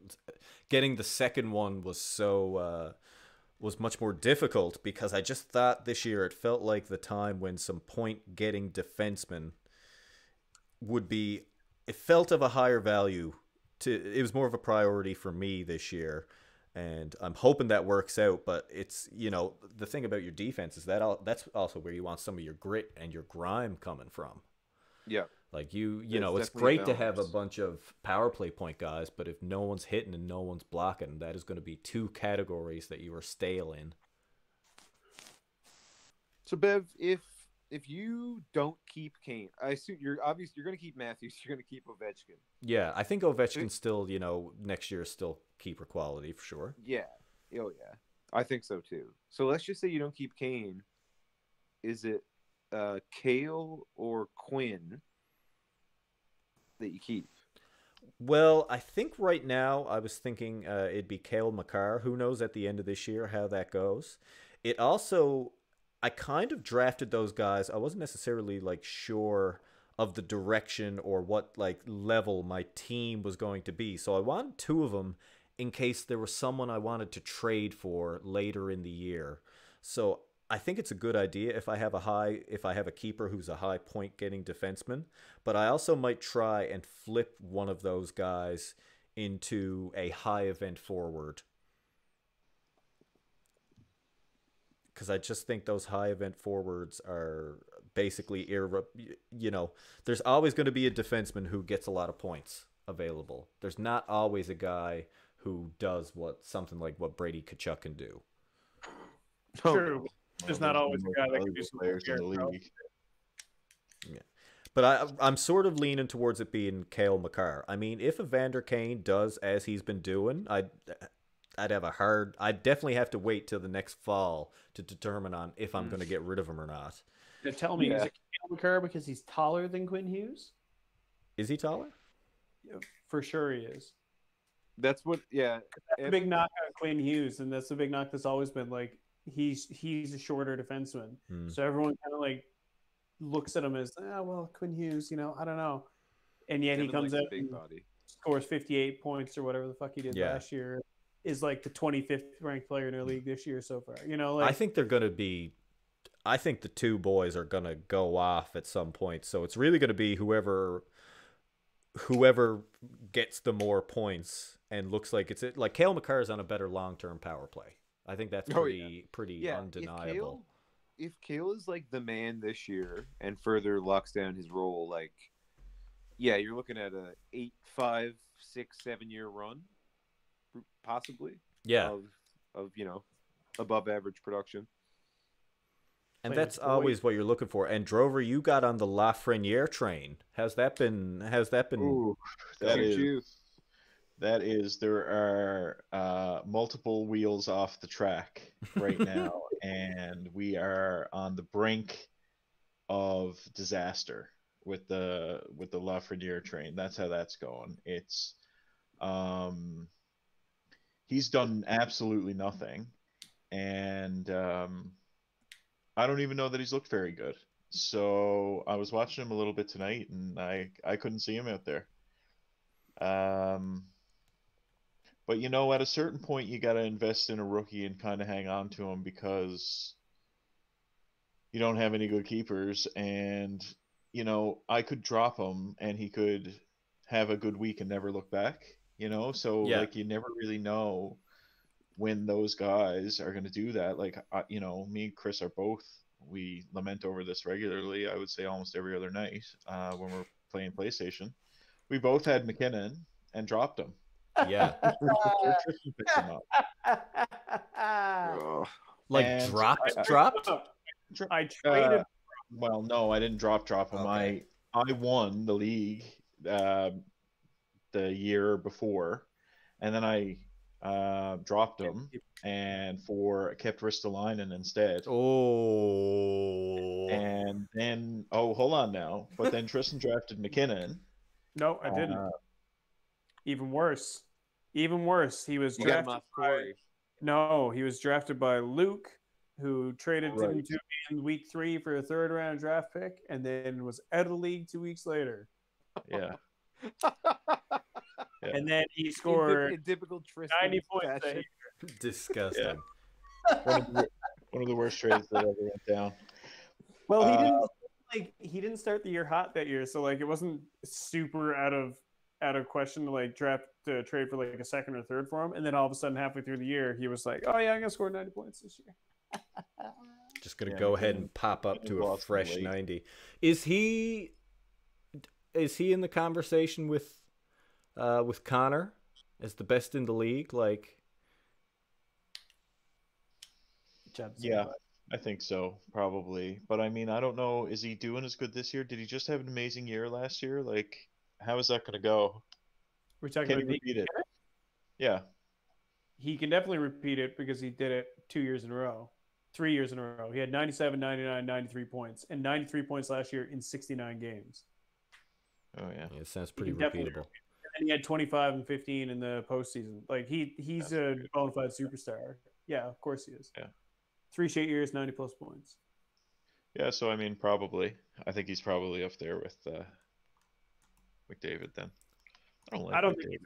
getting the second one was so uh, was much more difficult because I just thought this year it felt like the time when some point getting defensemen would be. It felt of a higher value. To it was more of a priority for me this year, and I'm hoping that works out. But it's you know the thing about your defense is that all, that's also where you want some of your grit and your grime coming from. Yeah. Like you, you There's know, it's great to have a bunch of power play point guys, but if no one's hitting and no one's blocking, that is going to be two categories that you are stale in. So Bev, if if you don't keep Kane, I assume you're obviously you're going to keep Matthews. You're going to keep Ovechkin. Yeah, I think Ovechkin still, you know, next year is still keeper quality for sure. Yeah. Oh yeah. I think so too. So let's just say you don't keep Kane. Is it uh Cale or Quinn that you keep? Well, I think right now I was thinking uh, it'd be Cale Makar. Who knows at the end of this year how that goes? It also I kind of drafted those guys. I wasn't necessarily like sure of the direction or what like level my team was going to be. So I wanted two of them in case there was someone I wanted to trade for later in the year. So I think it's a good idea if I have a high if I have a keeper who's a high point getting defenseman, but I also might try and flip one of those guys into a high event forward. Cuz I just think those high event forwards are basically irre- you know, there's always going to be a defenseman who gets a lot of points available. There's not always a guy who does what something like what Brady Tkachuk can do. True. There's not always a guy that can do some players in the weird league. But I, I'm sort of leaning towards it being Cale Makar. I mean, if Evander Kane does as he's been doing, I'd, I'd have a hard. I'd definitely have to wait till the next fall to determine on if I'm Mm. going to get rid of him or not. They're telling me Yeah. he's a Cale Makar because he's taller than Quinn Hughes. Is he taller? Yeah, For sure, he is. That's what. Yeah. That's the If- big knock on Quinn Hughes, and that's the big knock that's always been like he's he's a shorter defenseman. Hmm. So everyone kind of like looks at him as, ah, well, Quinn Hughes, you know, I don't know. And yet he comes likes out big and body. scores 58 points or whatever the fuck he did Yeah. last year. Is like the 25th ranked player in their league this year so far. You know, like I think they're going to be. I think the two boys are going to go off at some point. So it's really going to be whoever whoever gets the more points and looks like it's it. Like Cale Makar is on a better long term power play. I think that's Oh, pretty yeah. pretty Yeah. undeniable. If Cale, if Cale is like the man this year and further locks down his role, like, yeah, you're looking at a eight, five, six, seven year run, possibly. yeah, Of of you know, above average production. and playing that's with always what you're looking for. And Drover, you got on the Lafreniere train. Has that been? Has that been? Ooh, that Choo is choo. that is there are uh, multiple wheels off the track right now, and we are on the brink of disaster with the with the Lafreniere train. That's how that's going. It's um, he's done absolutely nothing, and um, I don't even know that he's looked very good. So I was watching him a little bit tonight, and I I couldn't see him out there. Um, but you know, at a certain point, you got to invest in a rookie and kind of hang on to him because you don't have any good keepers. And you know, I could drop him, and he could have a good week and never look back. You know, so Yeah. like you never really know when those guys are going to do that. Like, I, you know, me and Chris are both we lament over this regularly. I would say almost every other night uh, when we're playing PlayStation. We both had MacKinnon and dropped him. Yeah, him up. Like And dropped, I- I- dropped. Dro- I traded. Uh, well, no, I didn't drop drop him. Okay. I I won the league uh, the year before, and then I uh, dropped him and for kept Ristolainen instead. Oh, And then oh, hold on now. But then Tristan drafted MacKinnon. no, I didn't. Uh, Even worse. Even worse. He was You got him drafted. off Corey. No, he was drafted by Luke, who traded him Right. to me in week three for a third round draft pick, and then was out of the league two weeks later. yeah. Yeah. And then he scored typ- in typical Tristan 90 points that fashion. year. disgusting. One of, the, one of the worst trades that ever went down. Well, he Uh, didn't like he didn't start the year hot that year, so like it wasn't super out of out of question to like draft to trade for like a second or third for him. And then all of a sudden, halfway through the year, he was like, "Oh yeah, I'm gonna score 90 points this year." Just gonna Yeah, go ahead and pop up to a fresh ninety. Is he? Is he in the conversation with, uh, with Connor as the best in the league? Like, Yeah, I think so, probably. But I mean, I don't know. Is he doing as good this year? Did he just have an amazing year last year? Like, how is that going to go? we're talking Can about the, repeat it? Yeah. he can definitely repeat it because he did it two years in a row, three years in a row. He had 97, 99, 93 points, and 93 points last year in 69 games. Oh yeah. yeah, it sounds pretty definitely repeatable. And he had 25 and 15 in the postseason. Like he he's a bona fide superstar. Yeah, of course he is. Yeah. Three straight years, 90 plus points. Yeah, so I mean, probably. I think he's probably up there with uh, McDavid then. I don't like I don't McDavid. think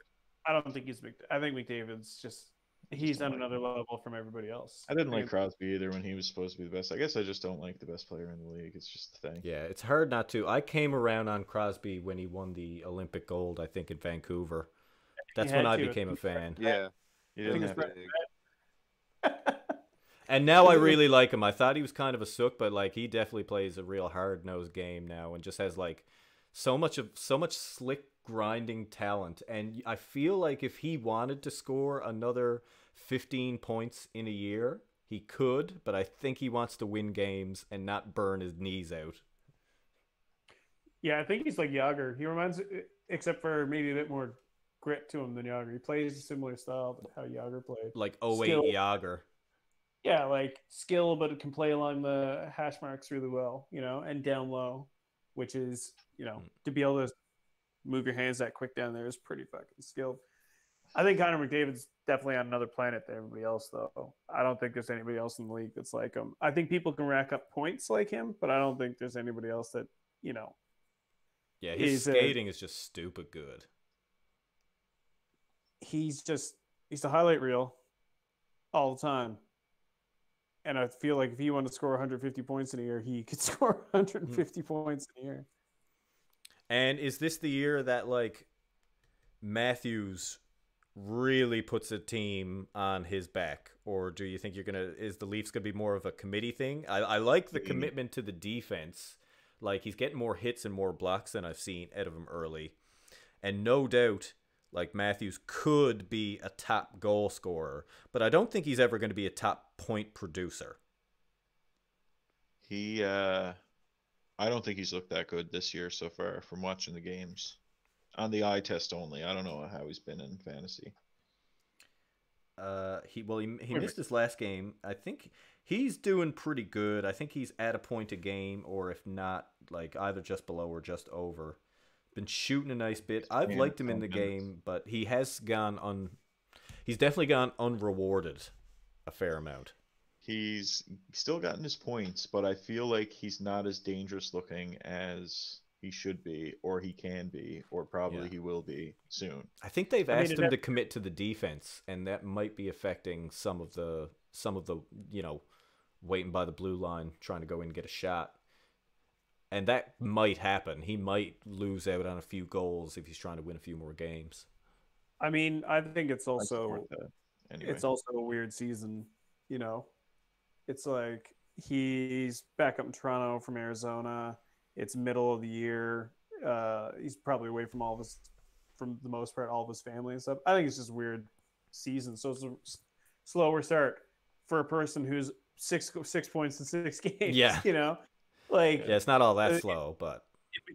I don't think he's. Mc- I think McDavid's just he's on another level from everybody else. I didn't like Crosby either when he was supposed to be the best. I guess I just don't like the best player in the league. It's just the thing. Yeah, it's hard not to. I came around on Crosby when he won the Olympic gold, I think, in Vancouver. That's when had I to. became a fan. Yeah. He didn't have Brett- And now I really like him. I thought he was kind of a sook, but like he definitely plays a real hard nosed game now and just has like so much of so much slick grinding talent. And I feel like if he wanted to score another 15 points in a year, he could, but I think he wants to win games and not burn his knees out. Yeah, I think he's like Jagr. He reminds, except for maybe a bit more grit to him than Jagr. He plays a similar style to how Jagr played. Like 08 Skill. Jagr. Yeah, like skill, but it can play along the hash marks really well, you know, and down low, which is, you know, hmm. to be able to move your hands that quick down there is pretty fucking skilled. I think Connor McDavid's definitely on another planet than everybody else, though. I don't think there's anybody else in the league that's like him. I think people can rack up points like him, but I don't think there's anybody else that, you know, Yeah, his He's, skating is just stupid good. he's just he's the highlight reel all the time. And I feel like if he wanted to score 150 points in a year, he could score 150 hmm. points in a year. And is this the year that like Matthews really puts a team on his back, or do you think you're gonna? Is the Leafs gonna be more of a committee thing? I, I like the Mm. commitment to the defense. Like he's getting more hits and more blocks than I've seen out of him early, and no doubt, like Matthews could be a top goal scorer, but I don't think he's ever going to be a top point producer. He, uh, I don't think he's looked that good this year so far from watching the games. On the eye test only. I don't know how he's been in fantasy. Uh, he well, he, he missed his last game. I think he's doing pretty good. I think he's at a point a game, or if not, like either just below or just over. Been shooting a nice bit. I've Yeah, liked him in the some minutes. game, but he has gone un. He's definitely gone unrewarded a fair amount. He's still gotten his points, but I feel like he's not as dangerous looking as he should be, or he can be, or probably Yeah. he will be soon. I think they've I asked it him ha- to commit to the defense, and that might be affecting some of the some of the you know waiting by the blue line, trying to go in and get a shot. And that might happen. He might lose out on a few goals if he's trying to win a few more games. I mean, I think it's also. Anyway, it's also a weird season, you know. It's like he's back up in Toronto from Arizona. It's middle of the year. Uh, he's probably away from all of his, from the most part, all of his family and stuff. I think it's just a weird season. So it's a slower start for a person who's six six points in six games. Yeah. you know, like Yeah, it's not all Uh, that slow, but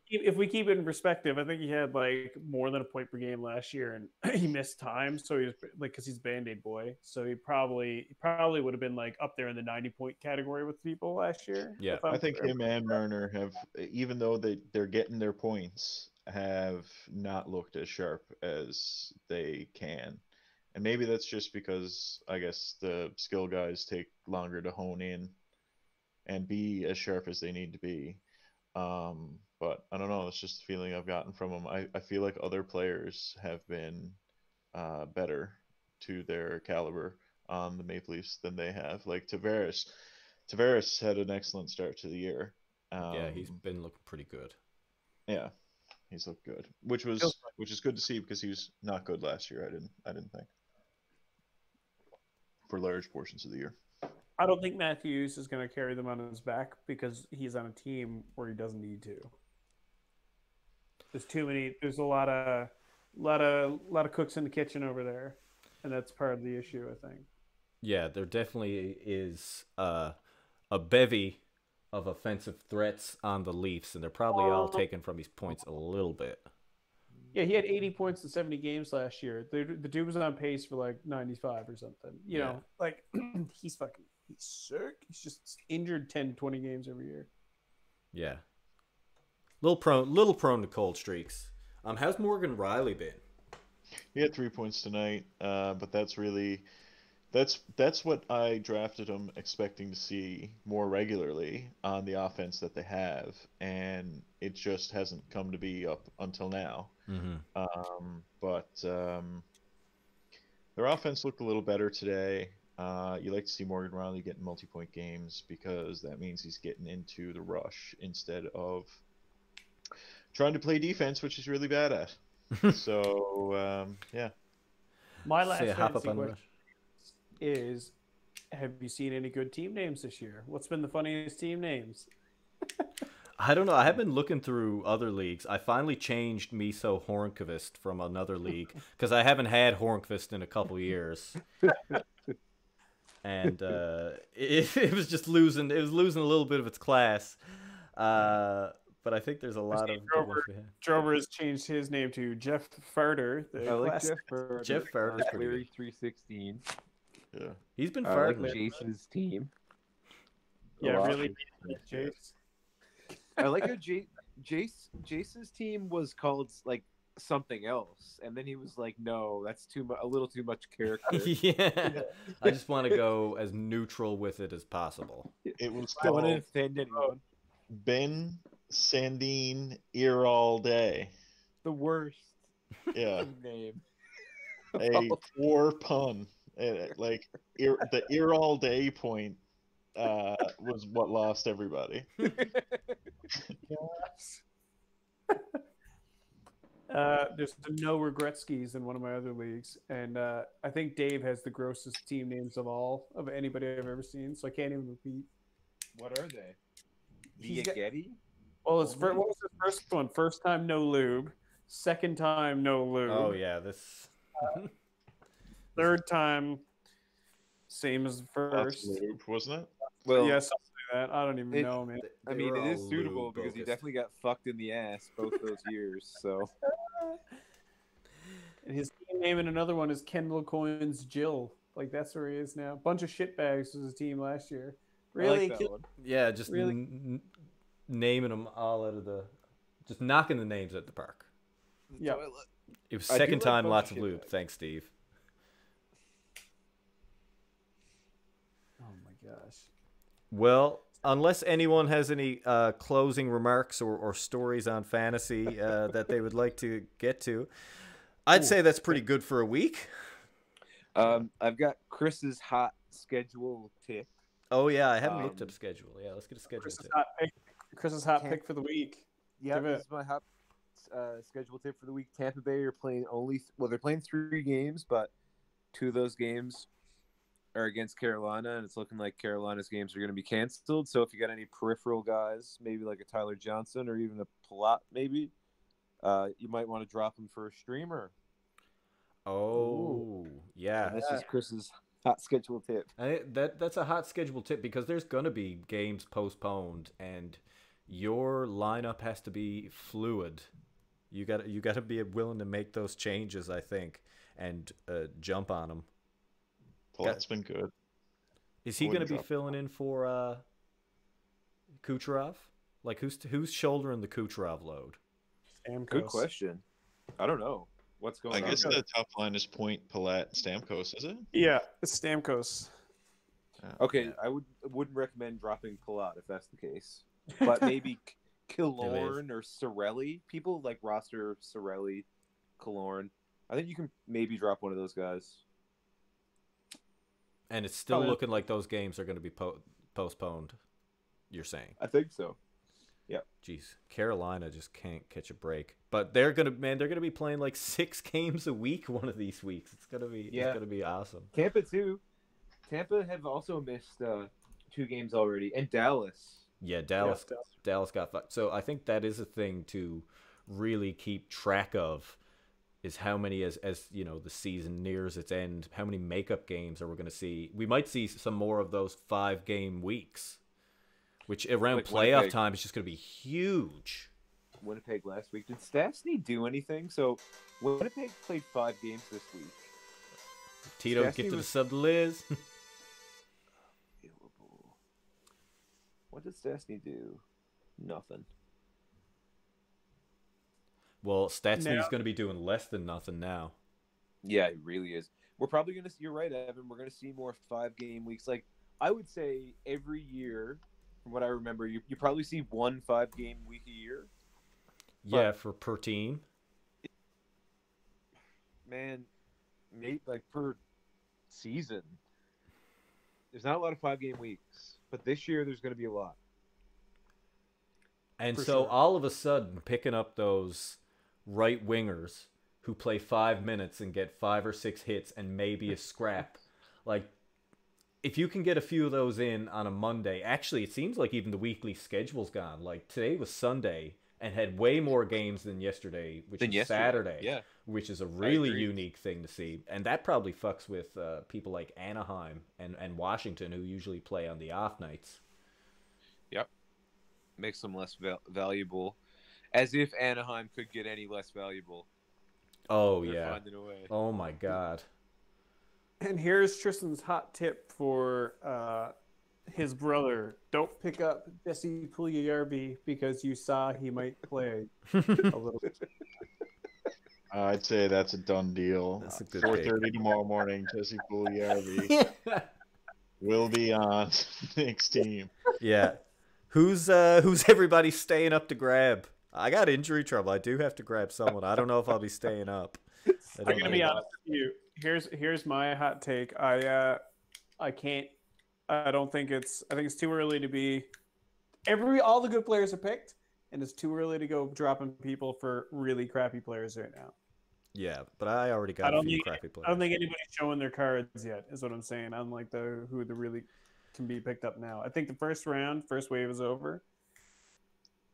keep, if we keep it in perspective, I think he had like more than a point per game last year, and he missed time. So he was like, because he's Band Aid boy, so he probably he probably would have been like up there in the ninety point category with people last year. Yeah. I I'm- think him and Marner have, even though they they're getting their points, have not looked as sharp as they can, and maybe that's just because I guess the skill guys take longer to hone in and be as sharp as they need to be. Um, but I don't know. It's just the feeling I've gotten from them. I, I feel like other players have been uh, better to their caliber on the Maple Leafs than they have. Like Tavares, Tavares had an excellent start to the year. Um, yeah, he's been looking pretty good. yeah, he's looked good, which was Feels which is good to see because he was not good last year. I didn't I didn't think for large portions of the year. I don't think Matthews is going to carry them on his back because he's on a team where he doesn't need to. There's too many. There's a lot of, lot of, lot of cooks in the kitchen over there, and that's part of the issue. I think. Yeah, there definitely is uh, a bevy of offensive threats on the Leafs, and they're probably all taken from his points a little bit. Yeah, he had 80 points in 70 games last year. The, the dude was on pace for like 95 or something. You Yeah. know, like he's fucking he's sick. He's just injured 10, 20 games every year. Yeah, little prone, little prone to cold streaks. Um, how's Morgan Rielly been? He had three points tonight, uh, but that's really That's that's what I drafted him expecting to see more regularly on the offense that they have, and it just hasn't come to be up until now. Mm-hmm. Um, but um, their offense looked a little better today. Uh, you like to see Morgan Rielly getting multi-point games because that means he's getting into the rush instead of trying to play defense, which is really bad at. so um, yeah, My last Say hop fantasy question is: Have you seen any good team names this year? What's been the funniest team names? I don't know. I have been looking through other leagues. I finally changed Miso Hornqvist from another league because I haven't had Hornqvist in a couple years, and uh, it, it was just losing. It was losing a little bit of its class. Uh, but I think there's a lot of good ones we have. Drover has changed his name to Jeff Farter. I like class- Jeff Bird. Jeff Bird is pretty Larry three sixteen. yeah. He's been I like farting. Jason's team. Yeah, really, Jace. I like how J- Jace Jace's team was called like something else, and then he was like, "No, that's too much, a little too much character." yeah, I just want to go as neutral with it as possible. It was Don't want to called offend anyone. Ben Sandine Ear All Day. The worst Yeah, name. a poor pun. Uh, Like ear, the Ear All Day point uh, was what lost everybody. Uh, there's the no regret skis in one of my other leagues, and uh, I think Dave has the grossest team names of all of anybody I've ever seen. So I can't even repeat. what are they? He's got- Getty? Well, his fir- what was his first one? First time no lube. Second time no lube. Oh yeah, this. Third time, same as the first. of lube, wasn't it? Well, yeah, something like that. I don't even it- know, man. I mean, it is suitable lube because he definitely got fucked in the ass both those years. So And his team name in another one is Kendall Coins Jill. Like that's where he is now. Bunch of shitbags was his team last year. Really? like. Yeah, just Really? n- n- naming them all out of the, just knocking the names at the park. Yeah. It was second time, bunch lots of of lube. shitbags. Thanks, Steve. Oh my gosh. Well, unless anyone has any uh, closing remarks or, or stories on fantasy uh, that they would like to get to, I'd Ooh. say that's pretty good for a week. Um, I've got Chris's hot schedule tip. Oh yeah, I haven't looked Um, up schedule. Yeah, let's get a schedule. Chris's tip. hot pick. Chris's hot Can't- pick for the week. Yeah, Give this it. is my hot uh, schedule tip for the week. Tampa Bay are playing only well, they're playing three games, but two of those games are against Carolina, and it's looking like Carolina's games are going to be canceled. So if you got any peripheral guys, maybe like a Tyler Johnson or even a Palat, maybe uh, you might want to drop him for a streamer. Oh yeah, And this is Chris's hot schedule tip. I, that that's a hot schedule tip because there's gonna be games postponed, and your lineup has to be fluid. You got to you got to be willing to make those changes, I think, and uh, jump on them. Well, that's been good. Is he going to be filling in for uh, Kucherov? Like who's who's shouldering the Kucherov load? Stamkos. Good question. I don't know what's going I on. I guess the top line is Point, Palat, Stamkos, is it? Yeah, it's Stamkos. Okay, I would wouldn't recommend dropping Palat if that's the case, but maybe K- Killorn or Cirelli. People like roster Cirelli, Killorn. I think you can maybe drop one of those guys. And it's still looking like those games are going to be po- postponed. You're saying? I think so. Yeah. Jeez, Carolina just can't catch a break. But they're gonna man, they're gonna be playing like six games a week one of these weeks. It's gonna be Yeah. it's gonna be awesome. Tampa too. Tampa have also missed uh, two games already, and Dallas. Yeah, Dallas Yeah. Dallas got fucked. So I think that is a thing to really keep track of is how many as as you know the season nears its end, how many makeup games are we going to see? We might see some more of those 5 game weeks. Which around Like playoff Winnipeg. time is just going to be huge. Winnipeg last week. Did Stastny do anything? So Winnipeg played five games this week. Tito Stastny get to the sub Liz. What does Stastny do? Nothing. well, Stastny's Now- going to be doing less than nothing now. Yeah, it really is. We're probably gonna. You're right, Evan. We're gonna see more five game weeks. Like I would say, every year, from what I remember, you you probably see one five game week a year. Yeah, for per team. Man, maybe like per season. There's not a lot of five game weeks, but this year there's going to be a lot. And For so sure. all of a sudden, picking up those right wingers who play five minutes and get five or six hits and maybe a scrap, like if you can get a few of those in on a Monday, actually, it seems like even the weekly schedule's gone. Like today was Sunday and had way more games than yesterday, which Than is yesterday, Saturday. yeah. Which is a really unique thing to see, and that probably fucks with uh, people like Anaheim and and Washington who usually play on the off nights. Yep. Makes them less val- valuable, as if Anaheim could get any less valuable. Oh They're yeah. finding a way. Oh my god. And here's Tristan's hot tip for uh, his brother: Don't pick up Jesse Puljujarvi because you saw he might play a little. Uh, I'd say that's a done deal. That's a good Four pick. tomorrow morning. Jesse Puljujarvi will be on Nick's team. yeah. Who's uh who's everybody staying up to grab? I got injury trouble. I do have to grab someone. I don't know if I'll be staying up. I I'm gonna know. be honest with you. Here's here's my hot take. I uh, I can't. I don't think it's. I think it's too early to be. Every all the good players are picked, and it's too early to go dropping people for really crappy players right now. Yeah, but I already got a don't few think- crappy players. I don't think anybody's showing their cards yet. Is what I'm saying. Unlike the who the really can be picked up now. I think the first round, first wave is over,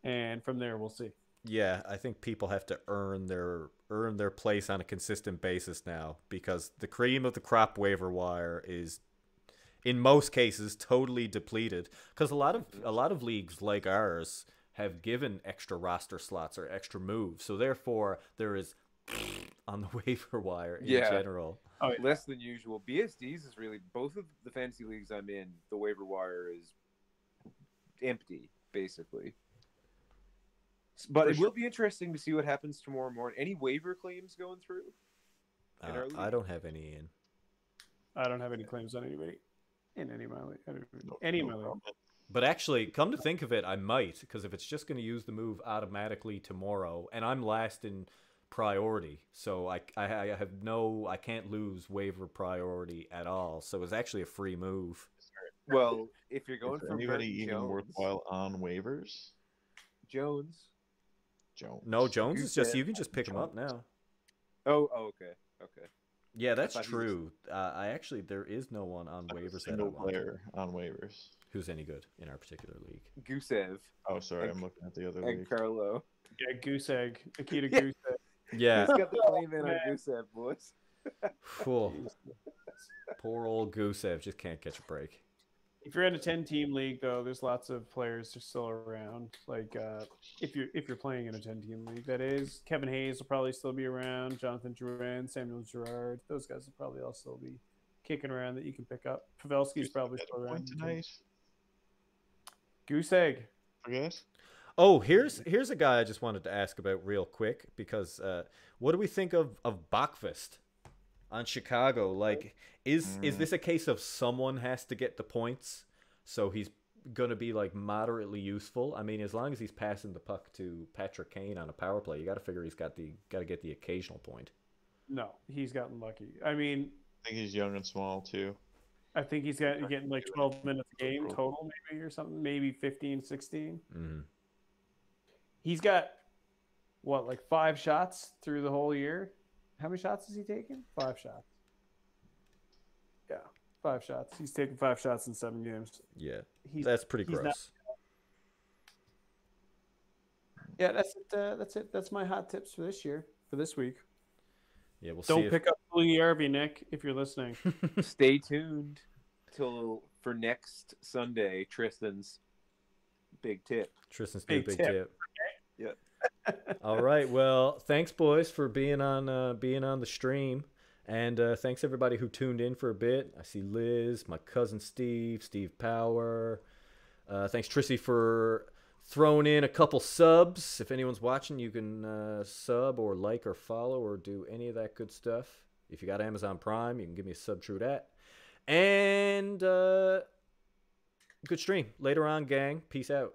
and from there we'll see. Yeah, I think people have to earn their earn their place on a consistent basis now because the cream of the crop waiver wire is in most cases totally depleted because a lot of a lot of leagues like ours have given extra roster slots or extra moves. So therefore there is on the waiver wire in Yeah. general. Less than usual. BSDs is really both of the fantasy leagues I'm in. The waiver wire is empty, basically. But For it will be interesting to see what happens tomorrow morning. Any waiver claims going through? In our Uh, I don't have any in. I don't have any claims on anybody in any of my league. I don't even- Any of my league. But actually, come to think of it, I might because if it's just going to use the move automatically tomorrow, and I'm last in priority, so I, I, I have no, I can't lose waiver priority at all. So it's actually a free move. Well, if you're going Is from anybody Burton even Jones, worthwhile on waivers? Jones. Jones. No, Jones is just you can just pick him up now. Oh, oh, okay, okay. Yeah, that's thought he was- true. Uh, I actually there is no one on Not waivers that I single want player on waivers. who's any good in our particular league. Gusev Oh, sorry, And- I'm looking at the other and league. Carlo. Yeah, goose egg, Akita Yeah. goose egg. Yeah, He's got the claim in on Man. Gusev, boys. cool. Poor old Gusev just can't catch a break. If you're in a 10 team league though, there's lots of players just still around. Like uh, if you're if you're playing in a 10 team league, that is Kevin Hayes will probably still be around. Jonathan Drouin, Samuel Girard, those guys will probably all still be kicking around that you can pick up. Pavelski's probably still around. tonight. Goose egg. Forget. Oh, here's here's a guy I just wanted to ask about real quick because uh, what do we think of of Bachfest on Chicago? Like, is is Mm. this a case of someone has to get the points, so he's gonna be like moderately useful? I mean, as long as he's passing the puck to Patrick Kane on a power play, you got to figure he's got the got to get the occasional point. No, he's gotten lucky. I mean, I think he's young and small too. I think he's got getting like 12 minutes a game total, maybe or something, maybe 15, 16. hmm He's got what, like five shots through the whole year? How many shots has he taken? Five shots. Yeah, five shots. He's taken five shots in seven games. Yeah, He's that's pretty he's not- gross. yeah. That's it. Uh, that's it. That's my hot tips for this year, for this week. Yeah, we'll see. Don't If, pick up Lee Arby, Nick, if you're listening. Stay tuned till for next Sunday, Tristan's big tip. Tristan's Big big tip. tip. Yeah. All right. Well, thanks, boys, for being on uh, being on the stream, and uh, thanks everybody who tuned in for a bit. I see Liz, my cousin Steve, Steve Power. Uh, thanks, Trissy, for throwing in a couple subs. If anyone's watching, you can uh, sub or like or follow or do any of that good stuff. If you got Amazon Prime, you can give me a sub through that. And uh, good stream later on, gang. Peace out.